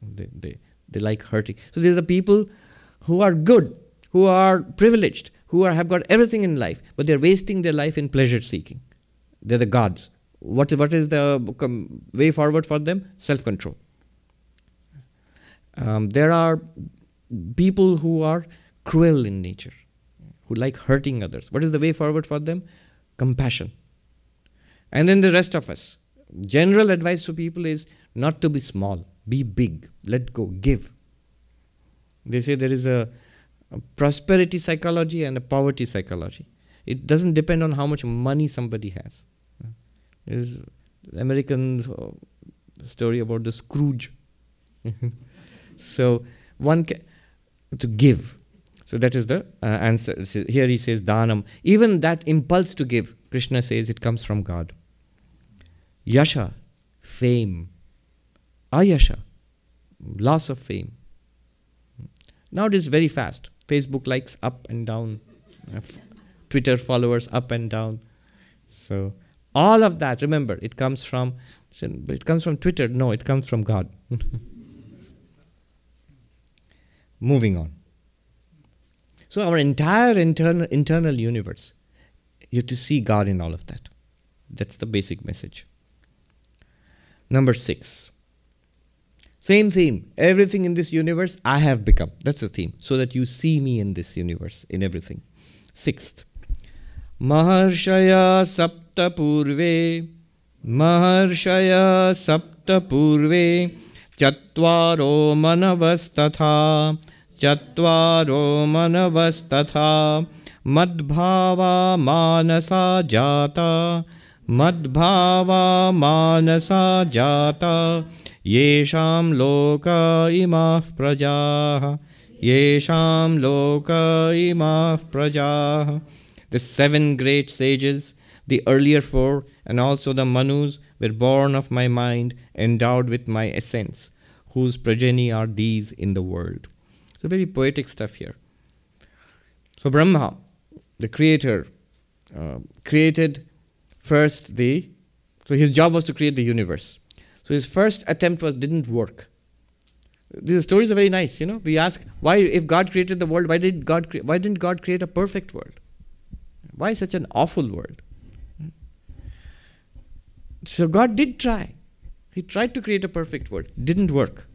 They, they, they like hurting. So these are people who are good, who are privileged, who are, have got everything in life, but they're wasting their life in pleasure seeking. They're the gods. What, what is the way forward for them? Self control. Um, there are people who are cruel in nature, who like hurting others. What is the way forward for them? Compassion. And then the rest of us. General advice to people is not to be small, be big, let go, give. They say there is a, a prosperity psychology and a poverty psychology. It doesn't depend on how much money somebody has. There's American uh, story about the Scrooge. so one can, to give. So that is the uh, answer. Here he says dhanam. Even that impulse to give, Krishna says it comes from God. Yasha, fame, ayasha, loss of fame. Now it is very fast. Facebook likes up and down, Twitter followers up and down. So all of that, remember, it comes from it comes from Twitter. No, it comes from God. Moving on. So our entire internal internal universe, you have to see God in all of that. That's the basic message. Number six. Same theme. Everything in this universe I have become. That's the theme. So that you see me in this universe, in everything. Sixth. Maharshaya sapta purve. Maharshaya sapta purve. Chatvaro manavastatha. Chatvaro manavastatha. Madbhava manasa jata. Madbhava manasa jata. येषां लोक इमाः प्रजाः येषां लोक इमाः प्रजाः The seven great sages, the earlier four, and also the Manus were born of my mind, endowed with my essence, whose progeny are these in the world. So, very poetic stuff here. So, Brahma, the creator, uh, created first the, so his job was to create the universe. So his first attempt was didn't work. These stories are very nice, you know. We ask why, if God created the world, why did God why didn't God create a perfect world? Why such an awful world? So God did try. He tried to create a perfect world. Didn't work.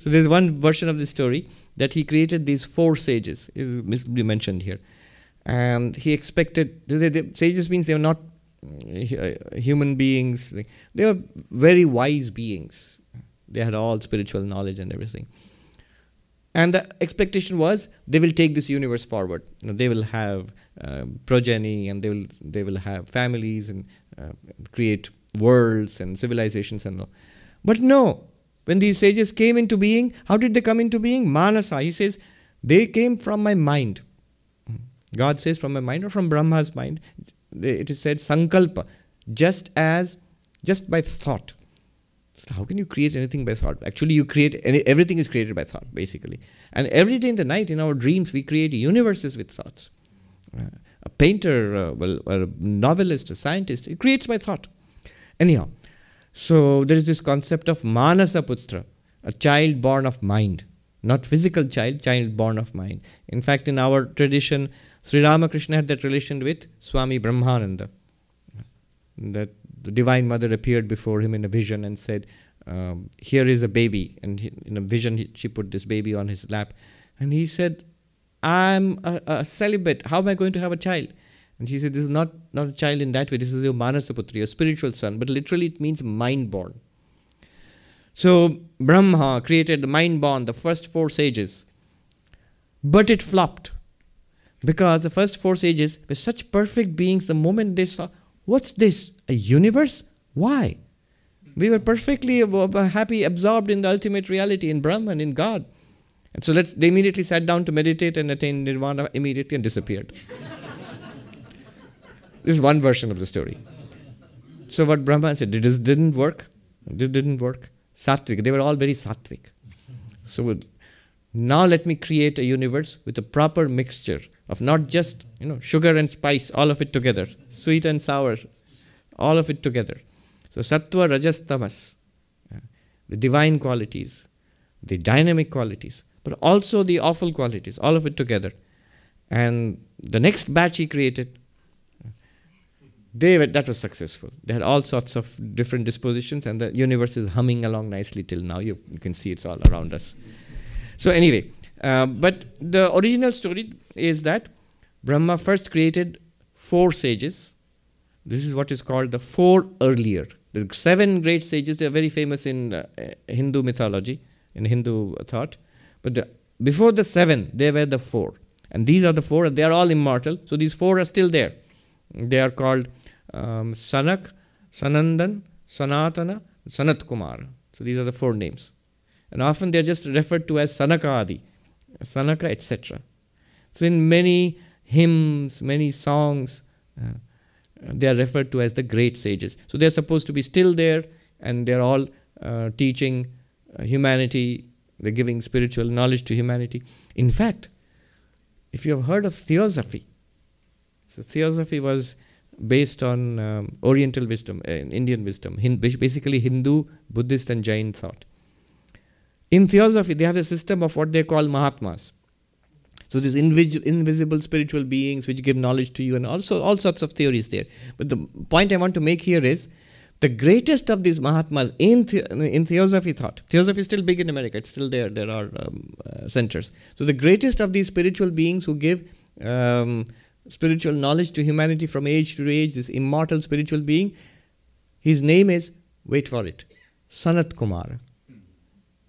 So there's one version of the story that he created these four sages. Is mentioned here, and he expected the, sages means they were not uh, human beings. They were very wise beings. They had all spiritual knowledge and everything. And the expectation was they will take this universe forward. You know, they will have uh, progeny and they will they will have families and uh, create worlds and civilizations and all. But no, when these sages came into being, how did they come into being? Manasa. He says they came from my mind. God says from my mind or from Brahma's mind it is said sankalpa, just as, just by thought. How can you create anything by thought? Actually, you create everything is created by thought, basically. And every day in the night, in our dreams, we create universes with thoughts. Uh, a painter, uh, well, a novelist, a scientist, it creates by thought. Anyhow, so there is this concept of Manasa Putra, a child born of mind, not physical child, child born of mind. In fact, in our tradition, Sri Ramakrishna had that relation with Swami Brahmananda. That the Divine Mother appeared before him in a vision and said, um, Here is a baby. And he, in a vision, he, she put this baby on his lap. And he said, I'm a, a, celibate. How am I going to have a child? And she said, This is not, not a child in that way. This is your Manasaputri, your spiritual son. But literally, it means mind born. So, Brahma created the mind born, the first four sages. But it flopped. Because the first four sages were such perfect beings, the moment they saw, What's this? A universe? Why? We were perfectly happy, absorbed in the ultimate reality, in Brahman, in God. And so let's, they immediately sat down to meditate and attain nirvana immediately and disappeared. This is one version of the story. So what Brahma said, this didn't work. This didn't work. Sattvic, they were all very sattvic. So now let me create a universe with a proper mixture of not just you know sugar and spice, all of it together, sweet and sour, all of it together. So sattva, rajas, tamas, uh, the divine qualities, the dynamic qualities, but also the awful qualities, all of it together. And the next batch he created, were, that was successful. They had all sorts of different dispositions, and the universe is humming along nicely till now. You, you can see it's all around us. So, anyway, uh, but the original story is that Brahma first created four sages. This is what is called the four earlier. The seven great sages, they are very famous in uh, Hindu mythology, in Hindu thought. But the, before the seven, they were the four. And these are the four, and they are all immortal. So these four are still there. They are called um, Sanak, Sanandan, Sanatana, Sanat Kumar. So these are the four names. And often they are just referred to as Sanakadi, Sanaka, etc. So in many hymns, many songs, uh, they are referred to as the great sages. So they are supposed to be still there, and they are all uh, teaching uh, humanity they're giving spiritual knowledge to humanity. In fact, if you have heard of theosophy, so theosophy was based on um, Oriental wisdom, uh, Indian wisdom, basically Hindu, Buddhist, and Jain thought. In theosophy, they have a system of what they call Mahatmas. So these invisible spiritual beings which give knowledge to you, and also all sorts of theories there. But the point I want to make here is the greatest of these Mahatmas in, the, in Theosophy thought, Theosophy is still big in America, it's still there, there are um, uh, centers. So, the greatest of these spiritual beings who give um, spiritual knowledge to humanity from age to age, this immortal spiritual being, his name is, wait for it, Sanat Kumara,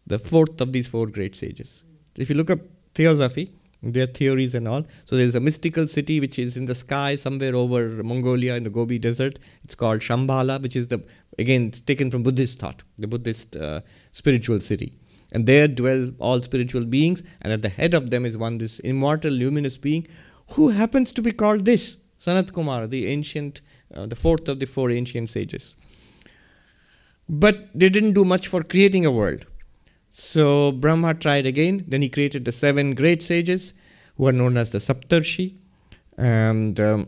the fourth of these four great sages. If you look up Theosophy, their theories and all. So there's a mystical city which is in the sky somewhere over Mongolia in the Gobi Desert. It's called Shambhala, which is the again taken from Buddhist thought, the Buddhist uh, spiritual city. And there dwell all spiritual beings, and at the head of them is one this immortal, luminous being, who happens to be called this Sanat Kumar, the ancient, uh, the fourth of the four ancient sages. But they didn't do much for creating a world. So Brahma tried again. Then he created the seven great sages who are known as the Saptarshi. And um,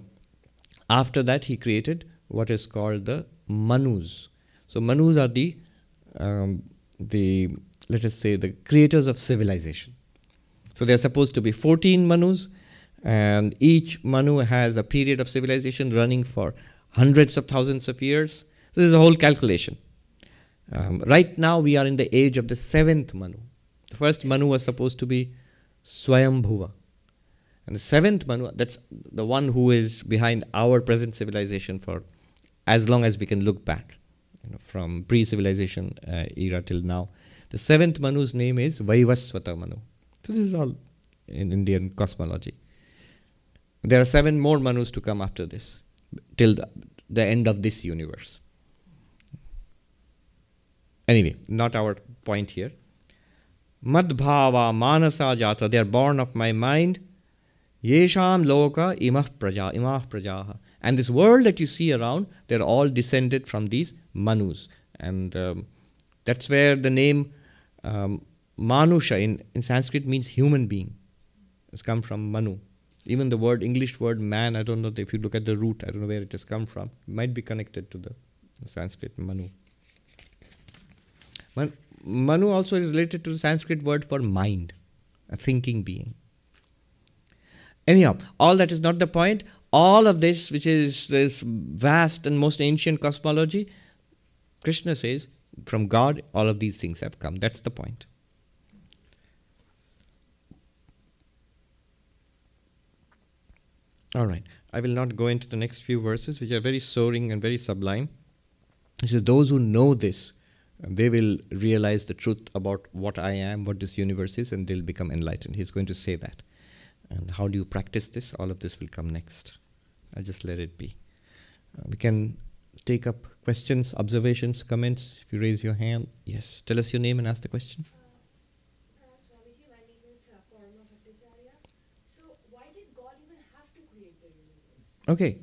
after that, he created what is called the Manus. So Manus are the, um, the let us say, the creators of civilization. So they are supposed to be 14 Manus, and each Manu has a period of civilization running for hundreds of thousands of years. So this is a whole calculation. Um, right now, we are in the age of the seventh Manu. The first Manu was supposed to be Swayambhuva. And the seventh Manu, that's the one who is behind our present civilization for as long as we can look back, you know, from pre civilization uh, era till now. The seventh Manu's name is Vaivaswata Manu. So, this is all in Indian cosmology. There are seven more Manus to come after this, till the, the end of this universe. Anyway, not our point here. Madbhava manasa jata, they are born of my mind. Yesham loka imah praja, imah prajaha. And this world that you see around, they're all descended from these Manus. And um, that's where the name um, Manusha in, in Sanskrit means human being. It's come from Manu. Even the word, English word man, I don't know if you look at the root, I don't know where it has come from. It might be connected to the Sanskrit Manu. Man, Manu also is related to the Sanskrit word for mind, a thinking being. Anyhow, all that is not the point. All of this, which is this vast and most ancient cosmology, Krishna says, from God, all of these things have come. That's the point. All right. I will not go into the next few verses, which are very soaring and very sublime. He says, Those who know this, they will realize the truth about what I am, what this universe is, and they'll become enlightened. He's going to say that. And how do you practice this? All of this will come next. I'll just let it be. Uh, we can take up questions, observations, comments. If you raise your hand, yes. Tell us your name and ask the question. Okay.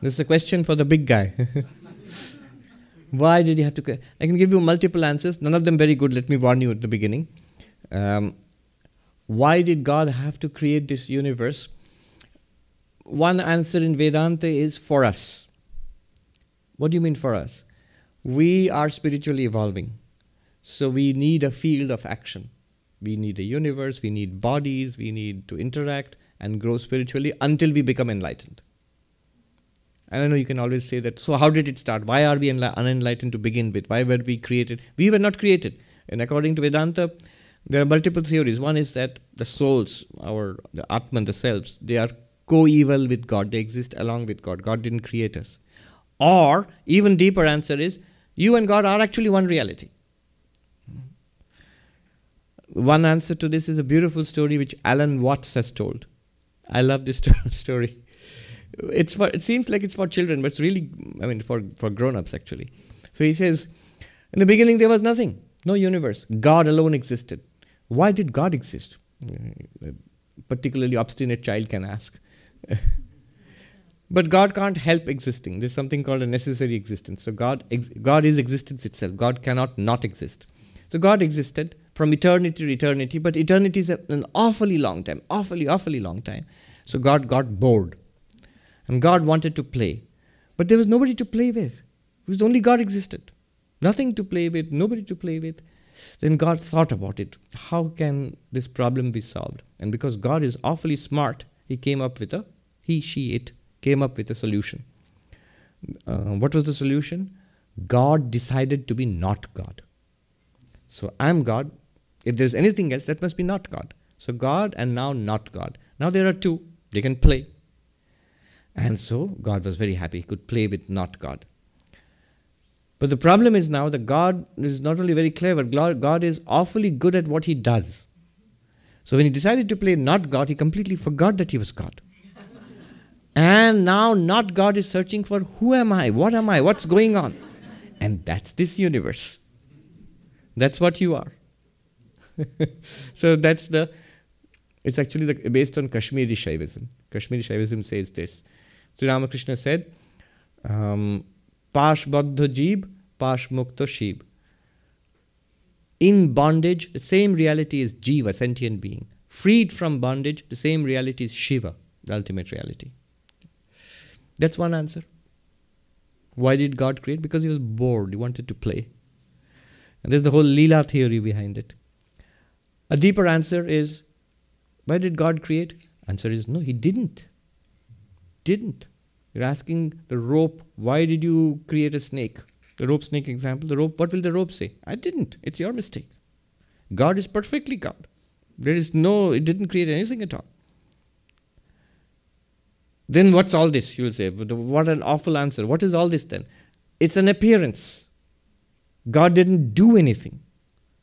this is a question for the big guy. Why did he have to? I can give you multiple answers, none of them very good. Let me warn you at the beginning. Um, why did God have to create this universe? One answer in Vedanta is for us. What do you mean for us? We are spiritually evolving. So we need a field of action. We need a universe, we need bodies, we need to interact and grow spiritually until we become enlightened. And I know you can always say that, so how did it start? Why are we unenlightened to begin with? Why were we created? We were not created. And according to Vedanta, there are multiple theories. One is that the souls, our the Atman, the selves, they are co-eval with God. They exist along with God. God didn't create us. Or even deeper answer is you and God are actually one reality. One answer to this is a beautiful story which Alan Watts has told. I love this story. It's for, it seems like it's for children, but it's really, I mean, for, for grown ups actually. So he says, In the beginning, there was nothing, no universe. God alone existed. Why did God exist? A particularly obstinate child can ask. but God can't help existing. There's something called a necessary existence. So God, ex- God is existence itself. God cannot not exist. So God existed from eternity to eternity, but eternity is an awfully long time, awfully, awfully long time. So God got bored. And God wanted to play. But there was nobody to play with. It was only God existed. Nothing to play with, nobody to play with. Then God thought about it. How can this problem be solved? And because God is awfully smart, he came up with a, he, she, it, came up with a solution. Uh, what was the solution? God decided to be not God. So I'm God, if there's anything else, that must be not God. So God and now not God. Now there are two. They can play. And so God was very happy. He could play with not God. But the problem is now that God is not only very clever, God is awfully good at what he does. So when he decided to play not God, he completely forgot that he was God. and now not God is searching for who am I? What am I? What's going on? And that's this universe. That's what you are. so that's the, it's actually the, based on Kashmiri Shaivism. Kashmiri Shaivism says this. Sri Ramakrishna said, um, Pash Bagdha Jeeb, Pash Mukta Shib. In bondage, the same reality is Jiva, sentient being. Freed from bondage, the same reality is Shiva, the ultimate reality. That's one answer. Why did God create? Because he was bored, he wanted to play. And there's the whole Leela theory behind it. A deeper answer is why did God create? Answer is no, He didn't. Didn't. You're asking the rope, why did you create a snake? The rope snake example, the rope, what will the rope say? I didn't. It's your mistake. God is perfectly God. There is no, it didn't create anything at all. Then what's all this? You will say, what an awful answer. What is all this then? It's an appearance. God didn't do anything.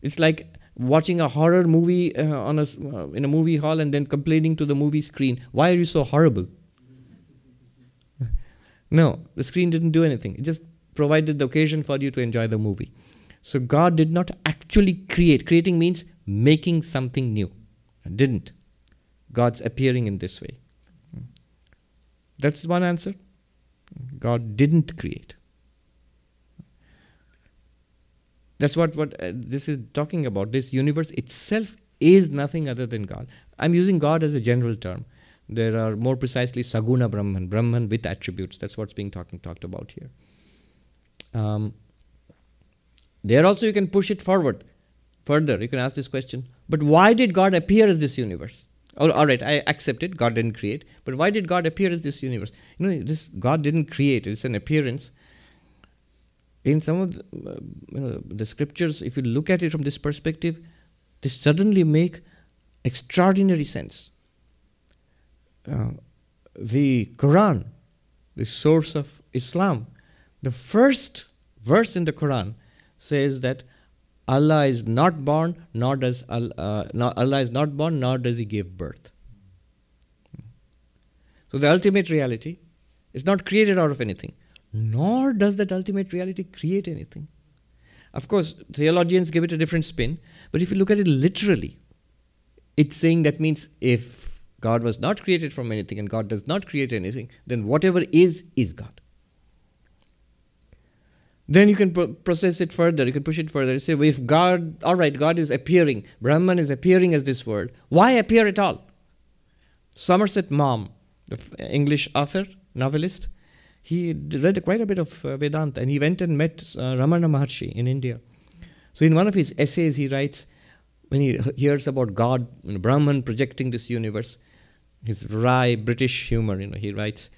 It's like watching a horror movie uh, on a, uh, in a movie hall and then complaining to the movie screen, why are you so horrible? no, the screen didn't do anything. It just provided the occasion for you to enjoy the movie. So God did not actually create. Creating means making something new. It didn't. God's appearing in this way? That's one answer. God didn't create. That's what, what uh, this is talking about. This universe itself is nothing other than God. I'm using God as a general term. There are more precisely Saguna Brahman, Brahman with attributes. That's what's being talking, talked about here. Um, there also you can push it forward further. You can ask this question but why did God appear as this universe? Oh, all right, I accept it. God didn't create. But why did God appear as this universe? You know, this God didn't create. It's an appearance. In some of the, uh, you know, the scriptures, if you look at it from this perspective, they suddenly make extraordinary sense. Uh, the Quran, the source of Islam, the first verse in the Quran says that Allah is not born, nor does uh, Allah is not born, nor does He give birth. So the ultimate reality is not created out of anything, nor does that ultimate reality create anything. Of course, theologians give it a different spin, but if you look at it literally, it's saying that means if God was not created from anything and God does not create anything, then whatever is, is God. Then you can pro- process it further, you can push it further. You say, well, if God, all right, God is appearing, Brahman is appearing as this world, why appear at all? Somerset Maugham, the English author, novelist, he read quite a bit of uh, Vedanta and he went and met uh, Ramana Maharshi in India. So, in one of his essays, he writes, when he hears about God, you know, Brahman projecting this universe, his wry British humor, you know, he writes,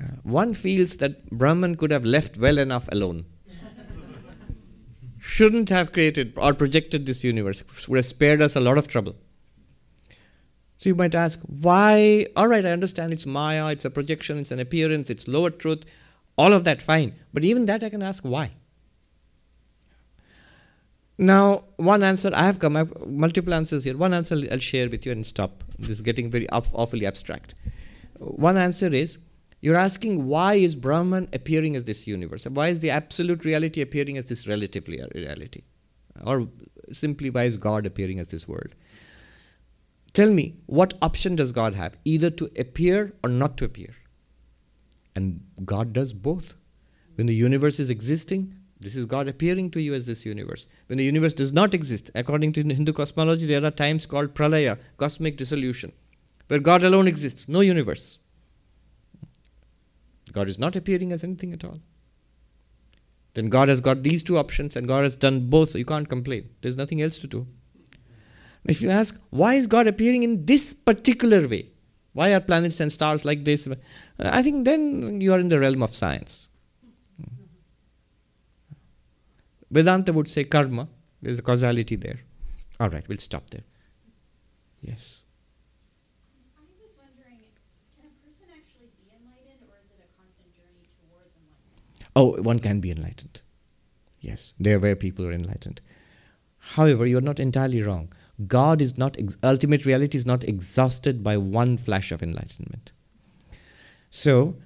uh, one feels that Brahman could have left well enough alone shouldn't have created or projected this universe, would have spared us a lot of trouble. So you might ask, why? All right, I understand it's Maya, it's a projection, it's an appearance, it's lower truth, all of that, fine. But even that I can ask, why? Now, one answer, I have come, I have multiple answers here. One answer I'll share with you and stop. This is getting very awfully abstract. One answer is you're asking why is Brahman appearing as this universe? Why is the absolute reality appearing as this relatively uh, reality? Or simply why is God appearing as this world? Tell me, what option does God have? Either to appear or not to appear. And God does both. When the universe is existing, this is God appearing to you as this universe. When the universe does not exist, according to Hindu cosmology, there are times called pralaya, cosmic dissolution, where God alone exists, no universe. God is not appearing as anything at all. Then God has got these two options and God has done both, so you can't complain. There's nothing else to do. If you ask, why is God appearing in this particular way? Why are planets and stars like this? Uh, I think then you are in the realm of science. Vedanta would say karma, there's a causality there. All right, we'll stop there. Yes. Oh, one can be enlightened. Yes, there were people who are enlightened. However, you're not entirely wrong. God is not, ultimate reality is not exhausted by one flash of enlightenment. So,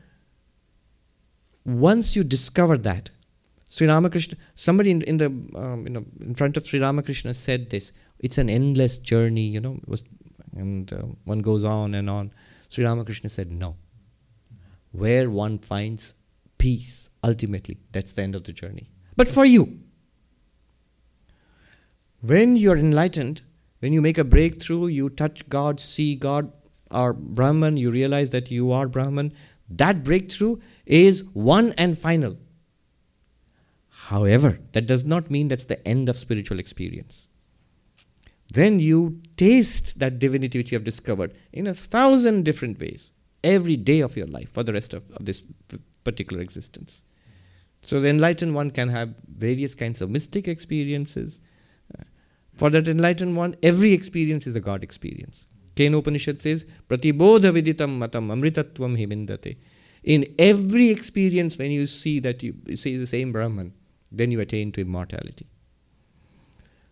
once you discover that, Sri Ramakrishna, somebody in, in the um, you know in front of Sri Ramakrishna said this. It's an endless journey, you know. Was, and uh, one goes on and on. Sri Ramakrishna said no. Where one finds peace, ultimately. That's the end of the journey. But for you, when you're enlightened, when you make a breakthrough, you touch God, see God, or Brahman, you realize that you are Brahman, that breakthrough is one and final. However, that does not mean that's the end of spiritual experience. Then you taste that divinity which you have discovered in a thousand different ways every day of your life for the rest of, of this particular existence. So the enlightened one can have various kinds of mystic experiences. For that enlightened one, every experience is a God experience. Kena Upanishad says, Pratibodha viditam matam amritatvam hi vindate. In every experience, when you see that you see the same Brahman, then you attain to immortality.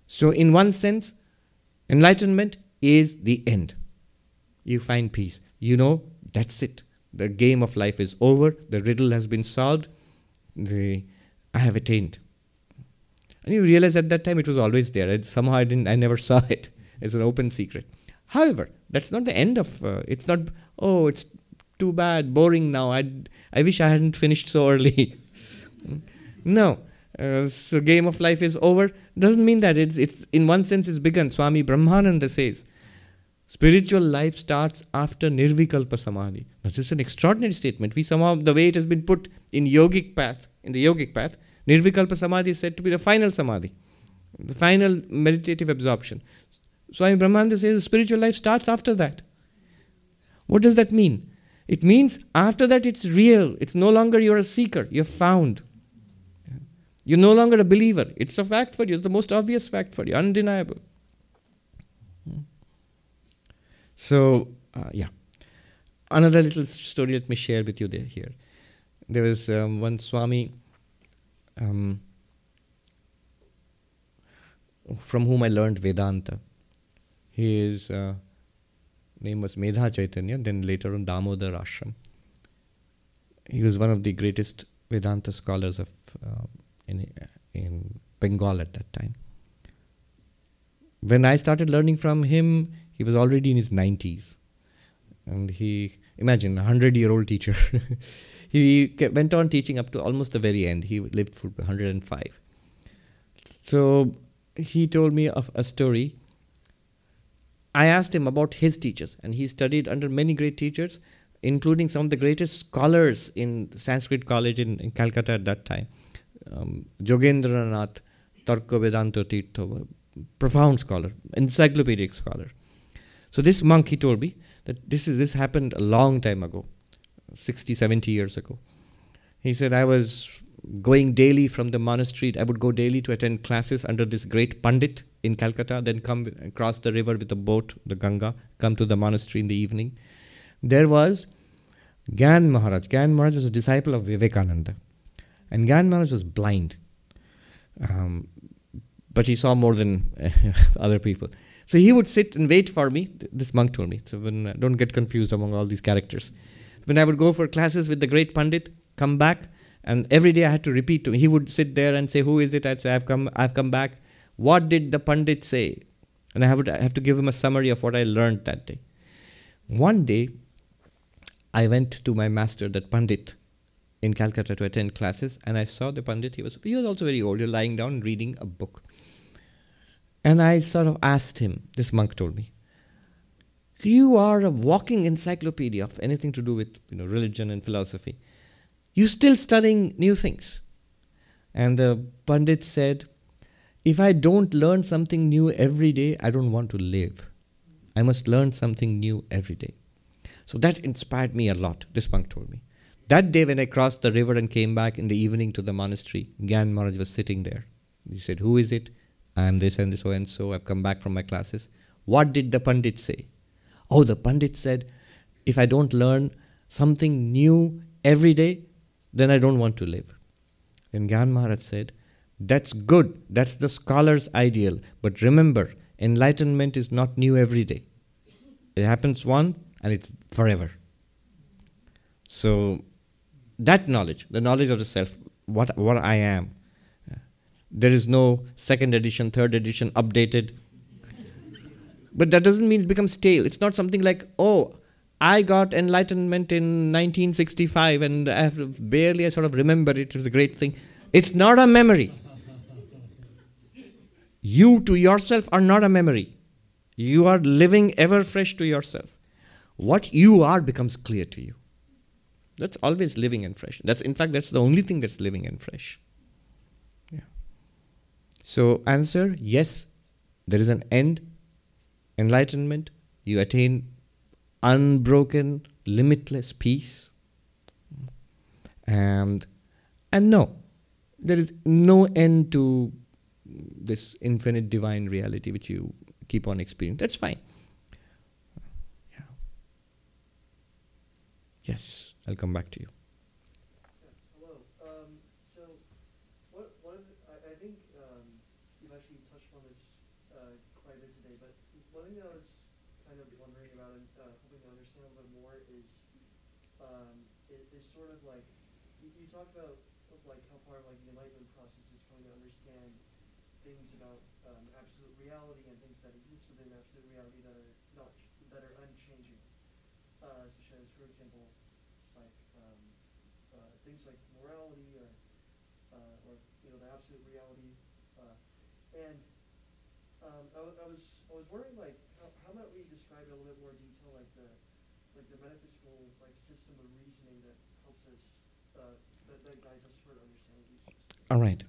So, in one sense, enlightenment is the end. You find peace. You know, that's it. The game of life is over, the riddle has been solved, the I have attained. And you realize at that time it was always there. somehow I didn't I never saw it. It's an open secret. However, that's not the end of uh, it's not oh it's too bad boring now I I wish I hadn't finished so early. no. Uh, so game of life is over doesn't mean that it's it's in one sense it's begun swami brahmananda says spiritual life starts after nirvikalpa samadhi Now, this is an extraordinary statement we somehow the way it has been put in yogic path in the yogic path nirvikalpa samadhi is said to be the final samadhi the final meditative absorption Swami Brahmananda says the spiritual life starts after that. What does that mean? It means after that it's real. It's no longer you're a seeker, you're found. You're no longer a believer. It's a fact for you, it's the most obvious fact for you, undeniable. So, uh, yeah. Another little story let me share with you there, here. There was um, one Swami um, from whom I learned Vedanta. His uh, name was Medha Chaitanya, then later on Damodar Ashram. He was one of the greatest Vedanta scholars of uh, in, in Bengal at that time. When I started learning from him, he was already in his 90s. And he, imagine, a 100 year old teacher. he went on teaching up to almost the very end. He lived for 105. So he told me of a story I asked him about his teachers, and he studied under many great teachers, including some of the greatest scholars in Sanskrit college in, in Calcutta at that time. Um, Jogendranath Tarka Vedanta Tirtha, profound scholar, encyclopedic scholar. So this monk, he told me that this is this happened a long time ago, 60, 70 years ago. He said, I was going daily from the monastery. I would go daily to attend classes under this great Pandit in Calcutta, then come cross the river with a boat, the Ganga, come to the monastery in the evening. There was Gyan Maharaj. Gyan Maharaj was a disciple of Vivekananda. And Gyan Maharaj was blind. Um, but he saw more than other people. So he would sit and wait for me. This monk told me. So when, uh, don't get confused among all these characters. When I would go for classes with the great Pandit, come back, and every day I had to repeat to him. He would sit there and say, "Who is it?" I'd say, "I've come. I've come back." What did the Pandit say? And I to, have to give him a summary of what I learned that day. One day, I went to my master, that Pandit, in Calcutta to attend classes, and I saw the Pandit. He was he was also very old. Lying down reading a book. And I sort of asked him, this monk told me, you are a walking encyclopedia of anything to do with you know, religion and philosophy. You're still studying new things. And the Pandit said, If I don't learn something new every day, I don't want to live. I must learn something new every day. So that inspired me a lot, this monk told me. That day, when I crossed the river and came back in the evening to the monastery, Gyan Maharaj was sitting there. He said, Who is it? I am this and this so and so. I've come back from my classes. What did the Pandit say? Oh, the Pandit said, If I don't learn something new every day, then I don't want to live. And Gyan Maharaj said, That's good, that's the scholar's ideal. But remember, enlightenment is not new every day. It happens once and it's forever. So, that knowledge, the knowledge of the self, what, what I am, uh, there is no second edition, third edition, updated. But that doesn't mean it becomes stale. It's not something like, oh, I got enlightenment in 1965 and I have barely I sort of remember it. It was a great thing. It's not a memory. You to yourself are not a memory. You are living ever fresh to yourself. What you are becomes clear to you. That's always living and fresh. That's in fact that's the only thing that's living and fresh. Yeah. So answer yes, there is an end, enlightenment. You attain unbroken, limitless peace. And and no, there is no end to this infinite divine reality which you keep on experiencing. That's fine. Yeah. Yes, I'll come back to you. things about um, absolute reality and things that exist within absolute reality that are not that are unchanging, uh, such as, for example, like um, uh, things like morality or uh, or you know the absolute reality, uh, and um, I, wa- I was I was wondering like how, how might we describe in a little bit more detail like the like the metaphysical like system of reasoning that helps us uh, that, that guides us toward understanding these. All right.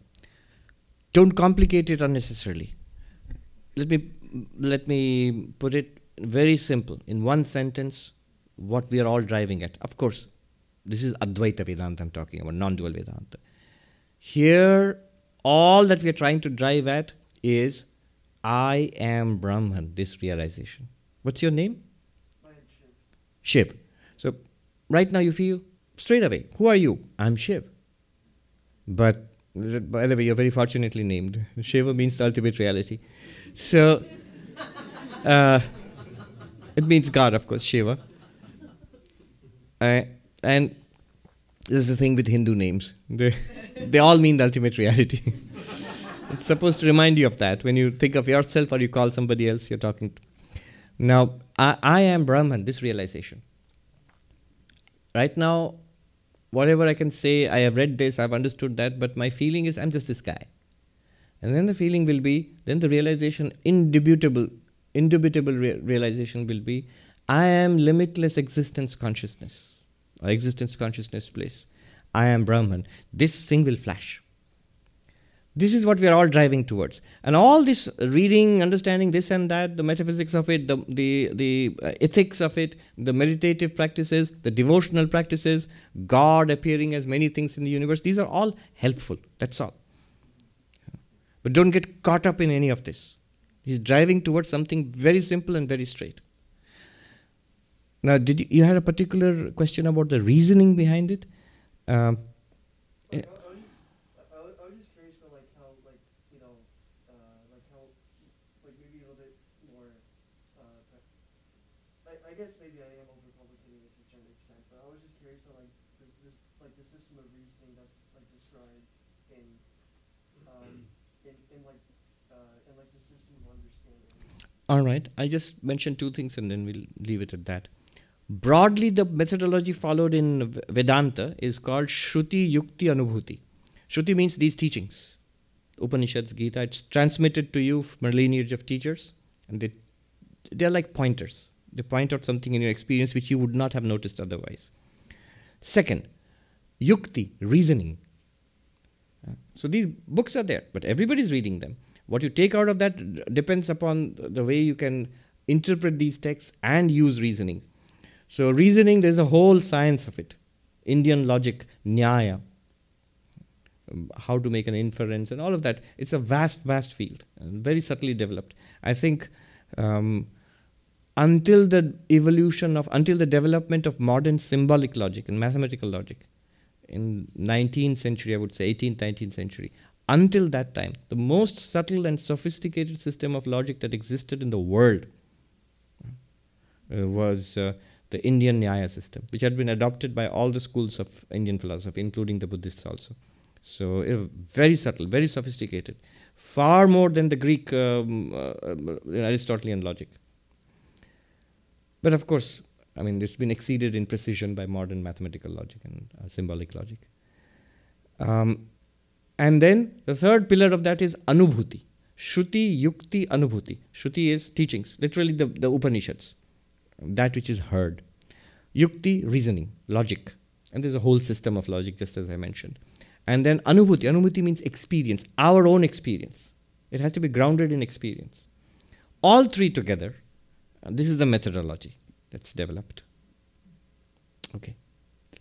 Don't complicate it unnecessarily. Let me let me put it very simple in one sentence. What we are all driving at. Of course, this is Advaita Vedanta I'm talking about, non-dual Vedanta. Here, all that we are trying to drive at is I am Brahman. This realization. What's your name? Shiv. Right now you feel straight away, who are you? I'm Shiv. But by the way, you're very fortunately named. Shiva means the ultimate reality. So uh, it means God, of course, Shiva. Uh, and this is the thing with Hindu names. They, they all mean the ultimate reality. it's supposed to remind you of that. When you think of yourself or you call somebody else, you're talking to. Now, I, I am Brahman, this realization. Right now, whatever I can say, I have read this, I've understood that, but my feeling is I'm just this guy. And then the feeling will be, then the realization, indubitable, indubitable rea- realization will be, I am limitless existence consciousness, or existence consciousness place. I am Brahman. This thing will flash. This is what we are all driving towards. And all this reading, understanding this and that, the metaphysics of it, the, the, the uh, ethics of it, the meditative practices, the devotional practices, God appearing as many things in the universe, these are all helpful. That's all. But don't get caught up in any of this. He's driving towards something very simple and very straight. Now, did you, you had a particular question about the reasoning behind it? Um, Like, I, I was just, I, I was- I was just curious about like how like you know, uh, like how like maybe a little bit more. Uh, pra- I, I guess maybe I am overcomplicating it to a certain extent, but I was just curious about like this, this like the system of reasoning that's like described in um, in, in like uh, in like the system of understanding. All right, I'll just mention two things and then we'll leave it at that. Broadly, the methodology followed in Vedanta is called Shruti Yukti Anubhuti. Shruti means these teachings. Upanishads, Gita, it's transmitted to you from a lineage of teachers, and they, they're like pointers. They point out something in your experience which you would not have noticed otherwise. Second, Yukti, reasoning. Uh, So these books are there, but everybody's reading them. What you take out of that depends upon the way you can interpret these texts and use reasoning. So, reasoning, there's a whole science of it. Indian logic, nyaya, um, how to make an inference, and all of that. It's a vast, vast field, very subtly developed. I think um, until the evolution of, until the development of modern symbolic logic and mathematical logic, in 19th century, I would say 18th, 19th century. Until that time, the most subtle and sophisticated system of logic that existed in the world uh, was uh, the Indian Nyaya system, which had been adopted by all the schools of Indian philosophy, including the Buddhists also. So, uh, very subtle, very sophisticated, far more than the Greek um, uh, uh, Aristotelian logic. But of course, I mean, it's been exceeded in precision by modern mathematical logic and uh, symbolic logic. Um, and then the third pillar of that is anubhuti. Shruti, yukti, anubhuti. Shruti is teachings, literally the, the Upanishads, that which is heard. Yukti, reasoning, logic. And there's a whole system of logic, just as I mentioned. And then anubhuti. Anubhuti means experience, our own experience. It has to be grounded in experience. All three together, this is the methodology that's developed. Okay,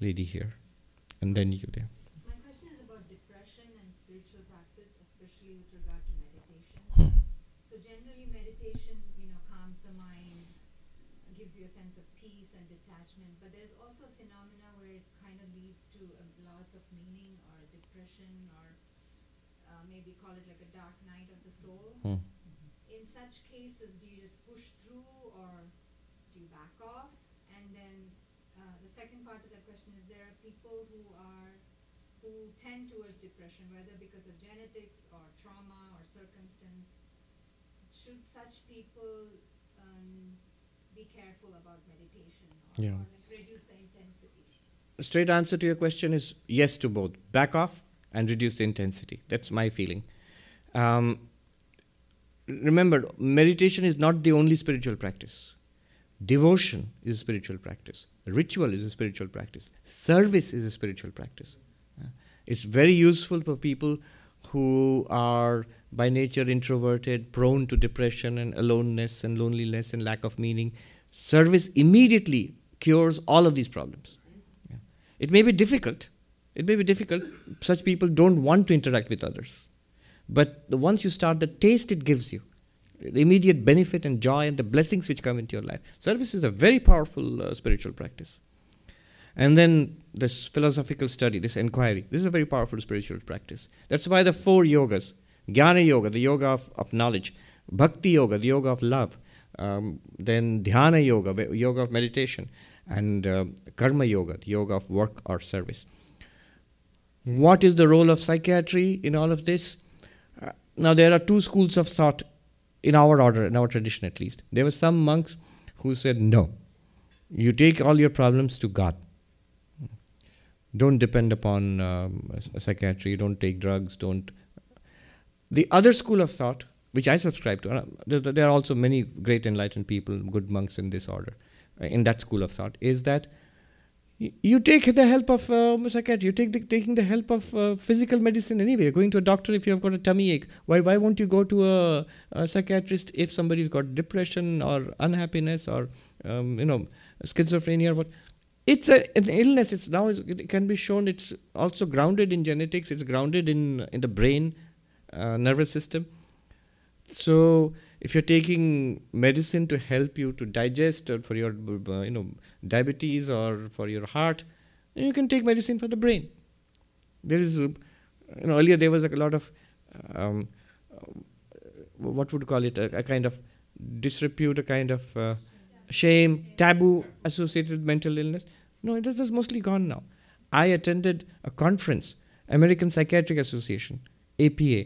lady here, and then you there. My question is about depression and spiritual practice, especially with regard to meditation. Hmm. So generally, meditation, you know, calms the mind, gives you a sense of peace and detachment. But there's also a phenomena where it kind of leads to a loss of meaning or a depression, or uh, maybe call it like a dark night of the soul. Hmm. In such cases, do you just push through, or do you back off? And then uh, the second part of that question is there are people who are who tend towards depression, whether because of genetics or trauma or circumstance. Should such people um, be careful about meditation or, Yeah. or like reduce the intensity? straight answer to your question is yes to both. Back off and reduce the intensity. That's my feeling. Um, remember, meditation is not the only spiritual practice. Devotion is a spiritual practice. Ritual is a spiritual practice. Service is a spiritual practice. It's very useful for people who are by nature introverted, prone to depression and aloneness and loneliness and lack of meaning. Service immediately cures all of these problems. It may be difficult. It may be difficult. Such people don't want to interact with others. But once you start, the taste it gives you, the immediate benefit and joy and the blessings which come into your life. Service is a very powerful uh, spiritual practice. And then this philosophical study, this inquiry, this is a very powerful spiritual practice. That's why the four yogas Jnana Yoga, the yoga of, of knowledge, Bhakti Yoga, the yoga of love, um, then Dhyana Yoga, yoga of meditation, and uh, Karma Yoga, the yoga of work or service. What is the role of psychiatry in all of this? Now, there are two schools of thought in our order, in our tradition at least. There were some monks who said, no, you take all your problems to God. Don't depend upon um, psychiatry, don't take drugs, don't. The other school of thought, which I subscribe to, uh, there, there are also many great enlightened people, good monks in this order, uh, in that school of thought, is that you take the help of um, psychiatry, you take the, taking the help of uh, physical medicine anyway. You're going to a doctor if you have got a tummy ache. Why, why won't you go to a, a psychiatrist if somebody's got depression or unhappiness or um, you know schizophrenia or what? It's a, an illness. It's now it can be shown. It's also grounded in genetics. It's grounded in in the brain, uh, nervous system. So if you're taking medicine to help you to digest or for your uh, you know diabetes or for your heart you can take medicine for the brain. There is you know earlier there was a lot of um, uh, what would you call it a, a kind of disrepute a kind of uh, shame taboo associated with mental illness. No it is mostly gone now. I attended a conference american psychiatric association apa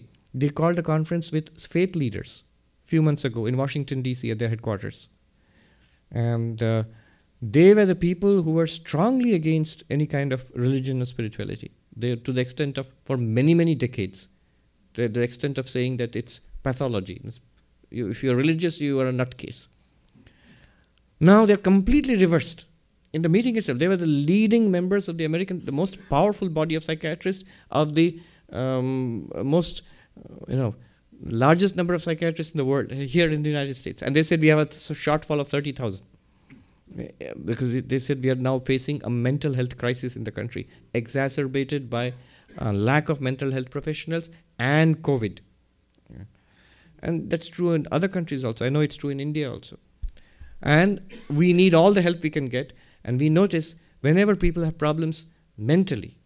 they called a conference with faith leaders few months ago in Washington, D.C., at their headquarters. And uh, they were the people who were strongly against any kind of religion or spirituality. They, to the extent of, for many, many decades, to the extent of saying that it's pathology. It's, you, if you're religious, you are a nutcase. Now they're completely reversed. In the meeting itself, they were the leading members of the American, the most powerful body of psychiatrists, of the um, most, you know, largest number of psychiatrists in the world uh, here in the United States, and they said we have a shortfall of thirty thousand because they said we are now facing a mental health crisis in the country, exacerbated by a lack of mental health professionals and COVID. And that's true in other countries also. I know it's true in India also. And we need all the help we can get. And we notice whenever people have problems mentally,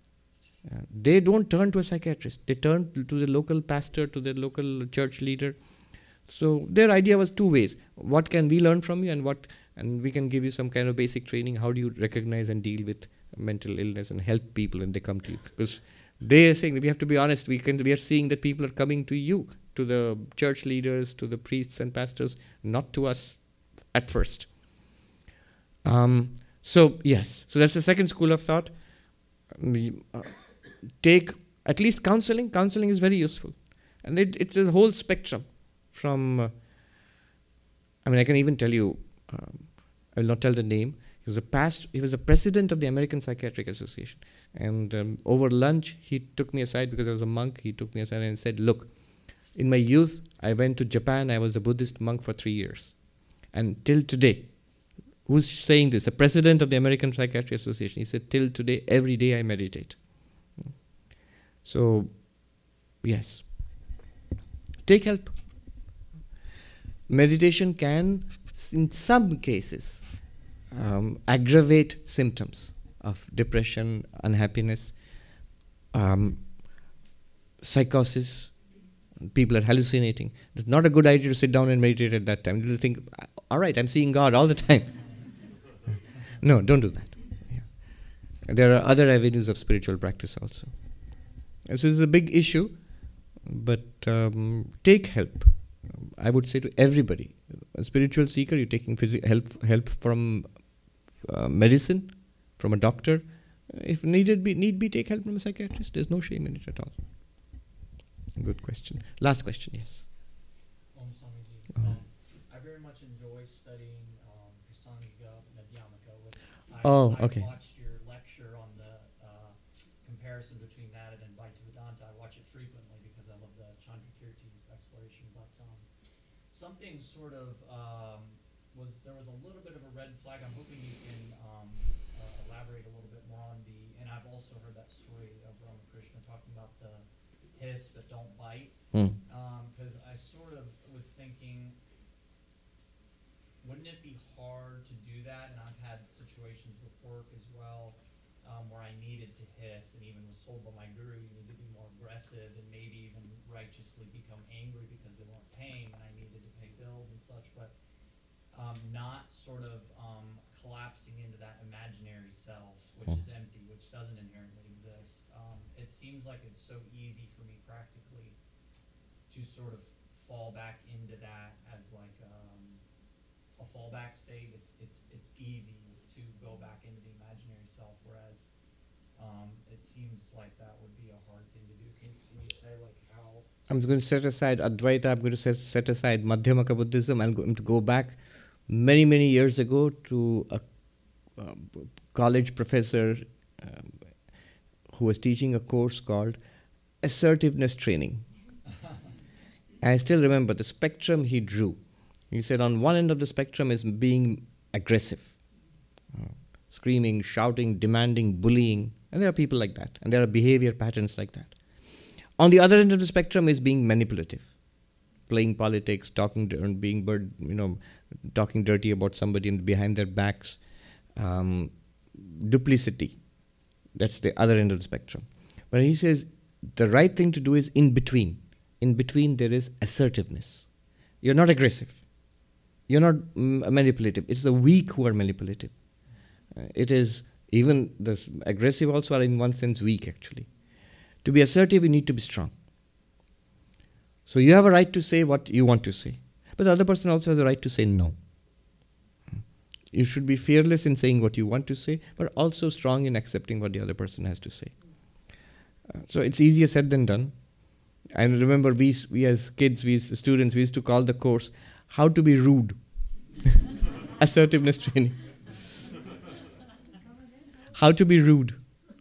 they don't turn to a psychiatrist. They turn to the local pastor, to the local church leader. So their idea was two ways: what can we learn from you, and what, and we can give you some kind of basic training. How do you recognize and deal with mental illness and help people when they come to you? Because they are saying that we have to be honest. We can we are seeing that people are coming to you, to the church leaders, to the priests and pastors, not to us at first. Um, so yes, so that's the second school of thought. Um, uh, take at least counseling. Counseling is very useful, and it, it's a whole spectrum. From, uh, I mean, I can even tell you. Um, I will not tell the name. He was a past. He was the president of the American Psychiatric Association, and um, over lunch he took me aside because I was a monk. He took me aside and said, "Look, in my youth, I went to Japan. I was a Buddhist monk for three years, and till today." Who's saying this? The president of the American Psychiatric Association. He said, "Till today, every day I meditate." So, yes, take help. Meditation can, in some cases, um, aggravate symptoms of depression, unhappiness, um, psychosis. People are hallucinating. It's not a good idea to sit down and meditate at that time. You'll think, all right, I'm seeing God all the time. no, don't do that. Yeah. There are other avenues of spiritual practice also. This is a big issue, but um, take help. I would say to everybody, a spiritual seeker, you're taking help help from uh, medicine, from a doctor. If needed be need be, take help from a psychiatrist. There's no shame in it at all. Good question. Last question, yes. Om Oh. Um, I very much enjoy studying um. Which I, Oh, I okay. watched your lecture on the uh, comparison between that and Advaita Vedanta. I watch it frequently because I love the Chandrakirti's exploration. But um, something sort of um, was there was a little bit of a red flag. I'm hoping you can um, uh, elaborate a little bit more on the. And I've also heard that story of Ramakrishna talking about the hiss but don't bite because I sort of was thinking, wouldn't it be hard to do that? And I've had situations with work as well um, where I needed to hiss and even was told by my guru, you need to be more aggressive and maybe even righteously become angry because they weren't paying and I needed to pay bills and such, but um, not sort of um, collapsing into that imaginary self, which Hmm. is empty, which doesn't inherently. Um, seems like it's so easy for me practically to sort of fall back into that as like um, a fallback state. It's it's it's easy to go back into the imaginary self, whereas um, it seems like that would be a hard thing to do. Can, can you say like how? I'm going to set aside Advaita, I'm going to set, set aside Madhyamaka Buddhism. I'm going to go back many, many years ago to a college professor um, who was teaching a course called Assertiveness Training. I still remember the spectrum he drew. He said on one end of the spectrum is being aggressive, screaming, shouting, demanding, bullying. And there are people like that. And there are behavior patterns like that. On the other end of the spectrum is being manipulative, playing politics, talking, and being bird, you know, talking dirty about somebody behind their backs, um, duplicity. That's the other end of the spectrum. But he says the right thing to do is in between. In between, there is assertiveness. You're not aggressive. You're not manipulative. It's the weak who are manipulative. Uh, it is even the aggressive also are in one sense weak actually. To be assertive, you need to be strong. So you have a right to say what you want to say, but the other person also has a right to say no. You should be fearless in saying what you want to say, but also strong in accepting what the other person has to say. Uh, so it's easier said than done. And remember we, we as kids, we as students, we used to call the course "How to Be Rude," assertiveness training. How to be rude.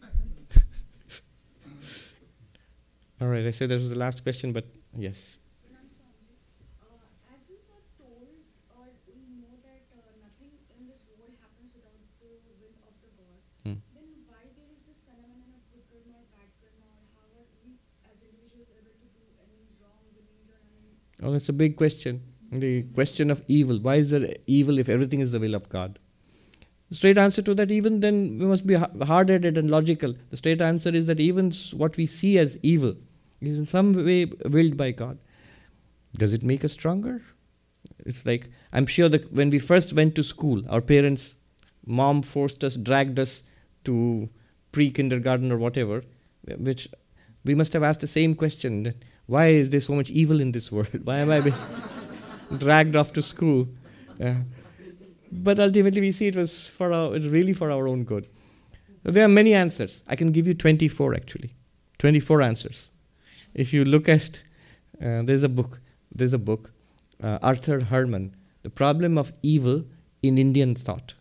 All right, I said that was the last question, but yes. Pranam Swamiji. Uh, as we were told, or we know that uh, nothing in this world happens without the will of the God, Hmm. then why there is this phenomenon of good karma or bad karma, or how are we as individuals able to do any wrong willingly or unknowingly? Oh, that's a big question. The question of evil. Why is there evil if everything is the will of God? Straight answer to that, even then, we must be hard headed and logical. The straight answer is that even what we see as evil is in some way willed by God. Does it make us stronger? It's like, I'm sure that when we first went to school, our parents, mom forced us, dragged us to pre kindergarten or whatever, which we must have asked the same question why is there so much evil in this world? Why am I being dragged off to school? But ultimately, we see it was for our, really for our own good. So there are many answers. I can give you 24 actually, 24 answers. If you look at, uh, there's a book, there's a book, uh, Arthur Herman, The Problem of Evil in Indian Thought.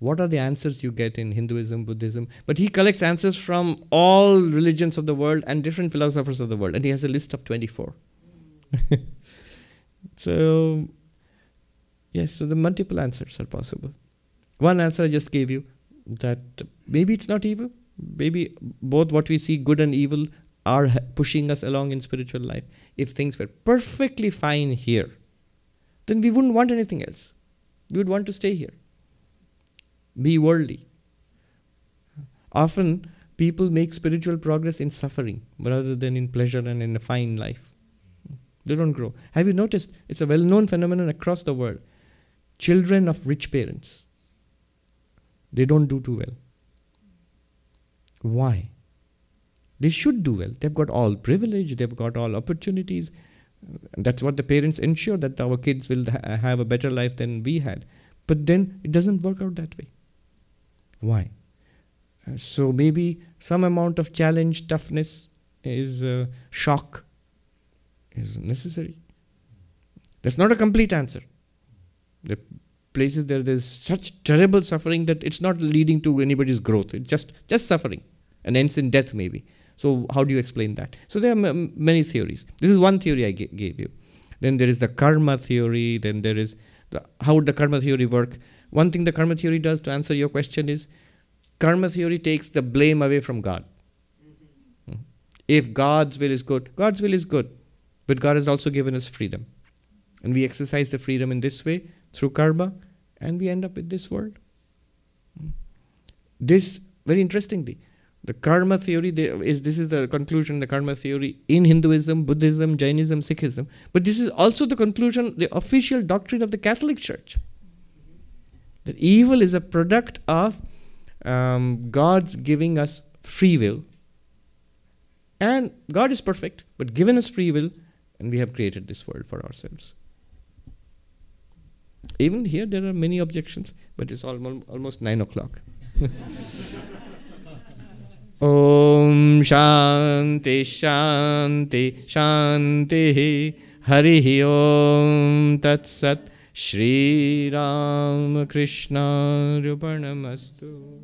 What are the answers you get in Hinduism, Buddhism? But he collects answers from all religions of the world and different philosophers of the world, and he has a list of 24. so, yes, so the multiple answers are possible. One answer I just gave you that maybe it's not evil, maybe both what we see, good and evil, are pushing us along in spiritual life. If things were perfectly fine here, then we wouldn't want anything else. We would want to stay here, be worldly. Often, people make spiritual progress in suffering rather than in pleasure and in a fine life. They don't grow. Have you noticed? It's a well known phenomenon across the world. Children of rich parents, they don't do too well. Why? They should do well. They've got all privilege, they've got all opportunities, that's what the parents ensure that our kids will ha- have a better life than we had. But then it doesn't work out that way. Why? Uh, so maybe some amount of challenge, toughness, is uh, shock is necessary. That's not a complete answer. The places there there's such terrible suffering that it's not leading to anybody's growth. It's just just suffering and ends in death maybe. So how do you explain that? So there are many theories. This is one theory I gave you. Then there is the karma theory. Then there is the, how would the karma theory work? One thing the karma theory does to answer your question is karma theory takes the blame away from God. Hmm. If God's will is good, God's will is good. But God has also given us freedom. And we exercise the freedom in this way through karma, and we end up with this world. Hmm. This, very interestingly, the karma theory is this is the conclusion the karma theory in Hinduism, Buddhism, Jainism, Sikhism. But this is also the conclusion, the official doctrine of the Catholic Church that evil is a product of um, God's giving us free will. And God is perfect, but given us free will, and we have created this world for ourselves. Even here, there are many objections, but it's al- almost 9 o'clock. Om Shanti Shanti Shanti Hari Om Tat Sat. श्रीरामकृष्णार्पणमस्तु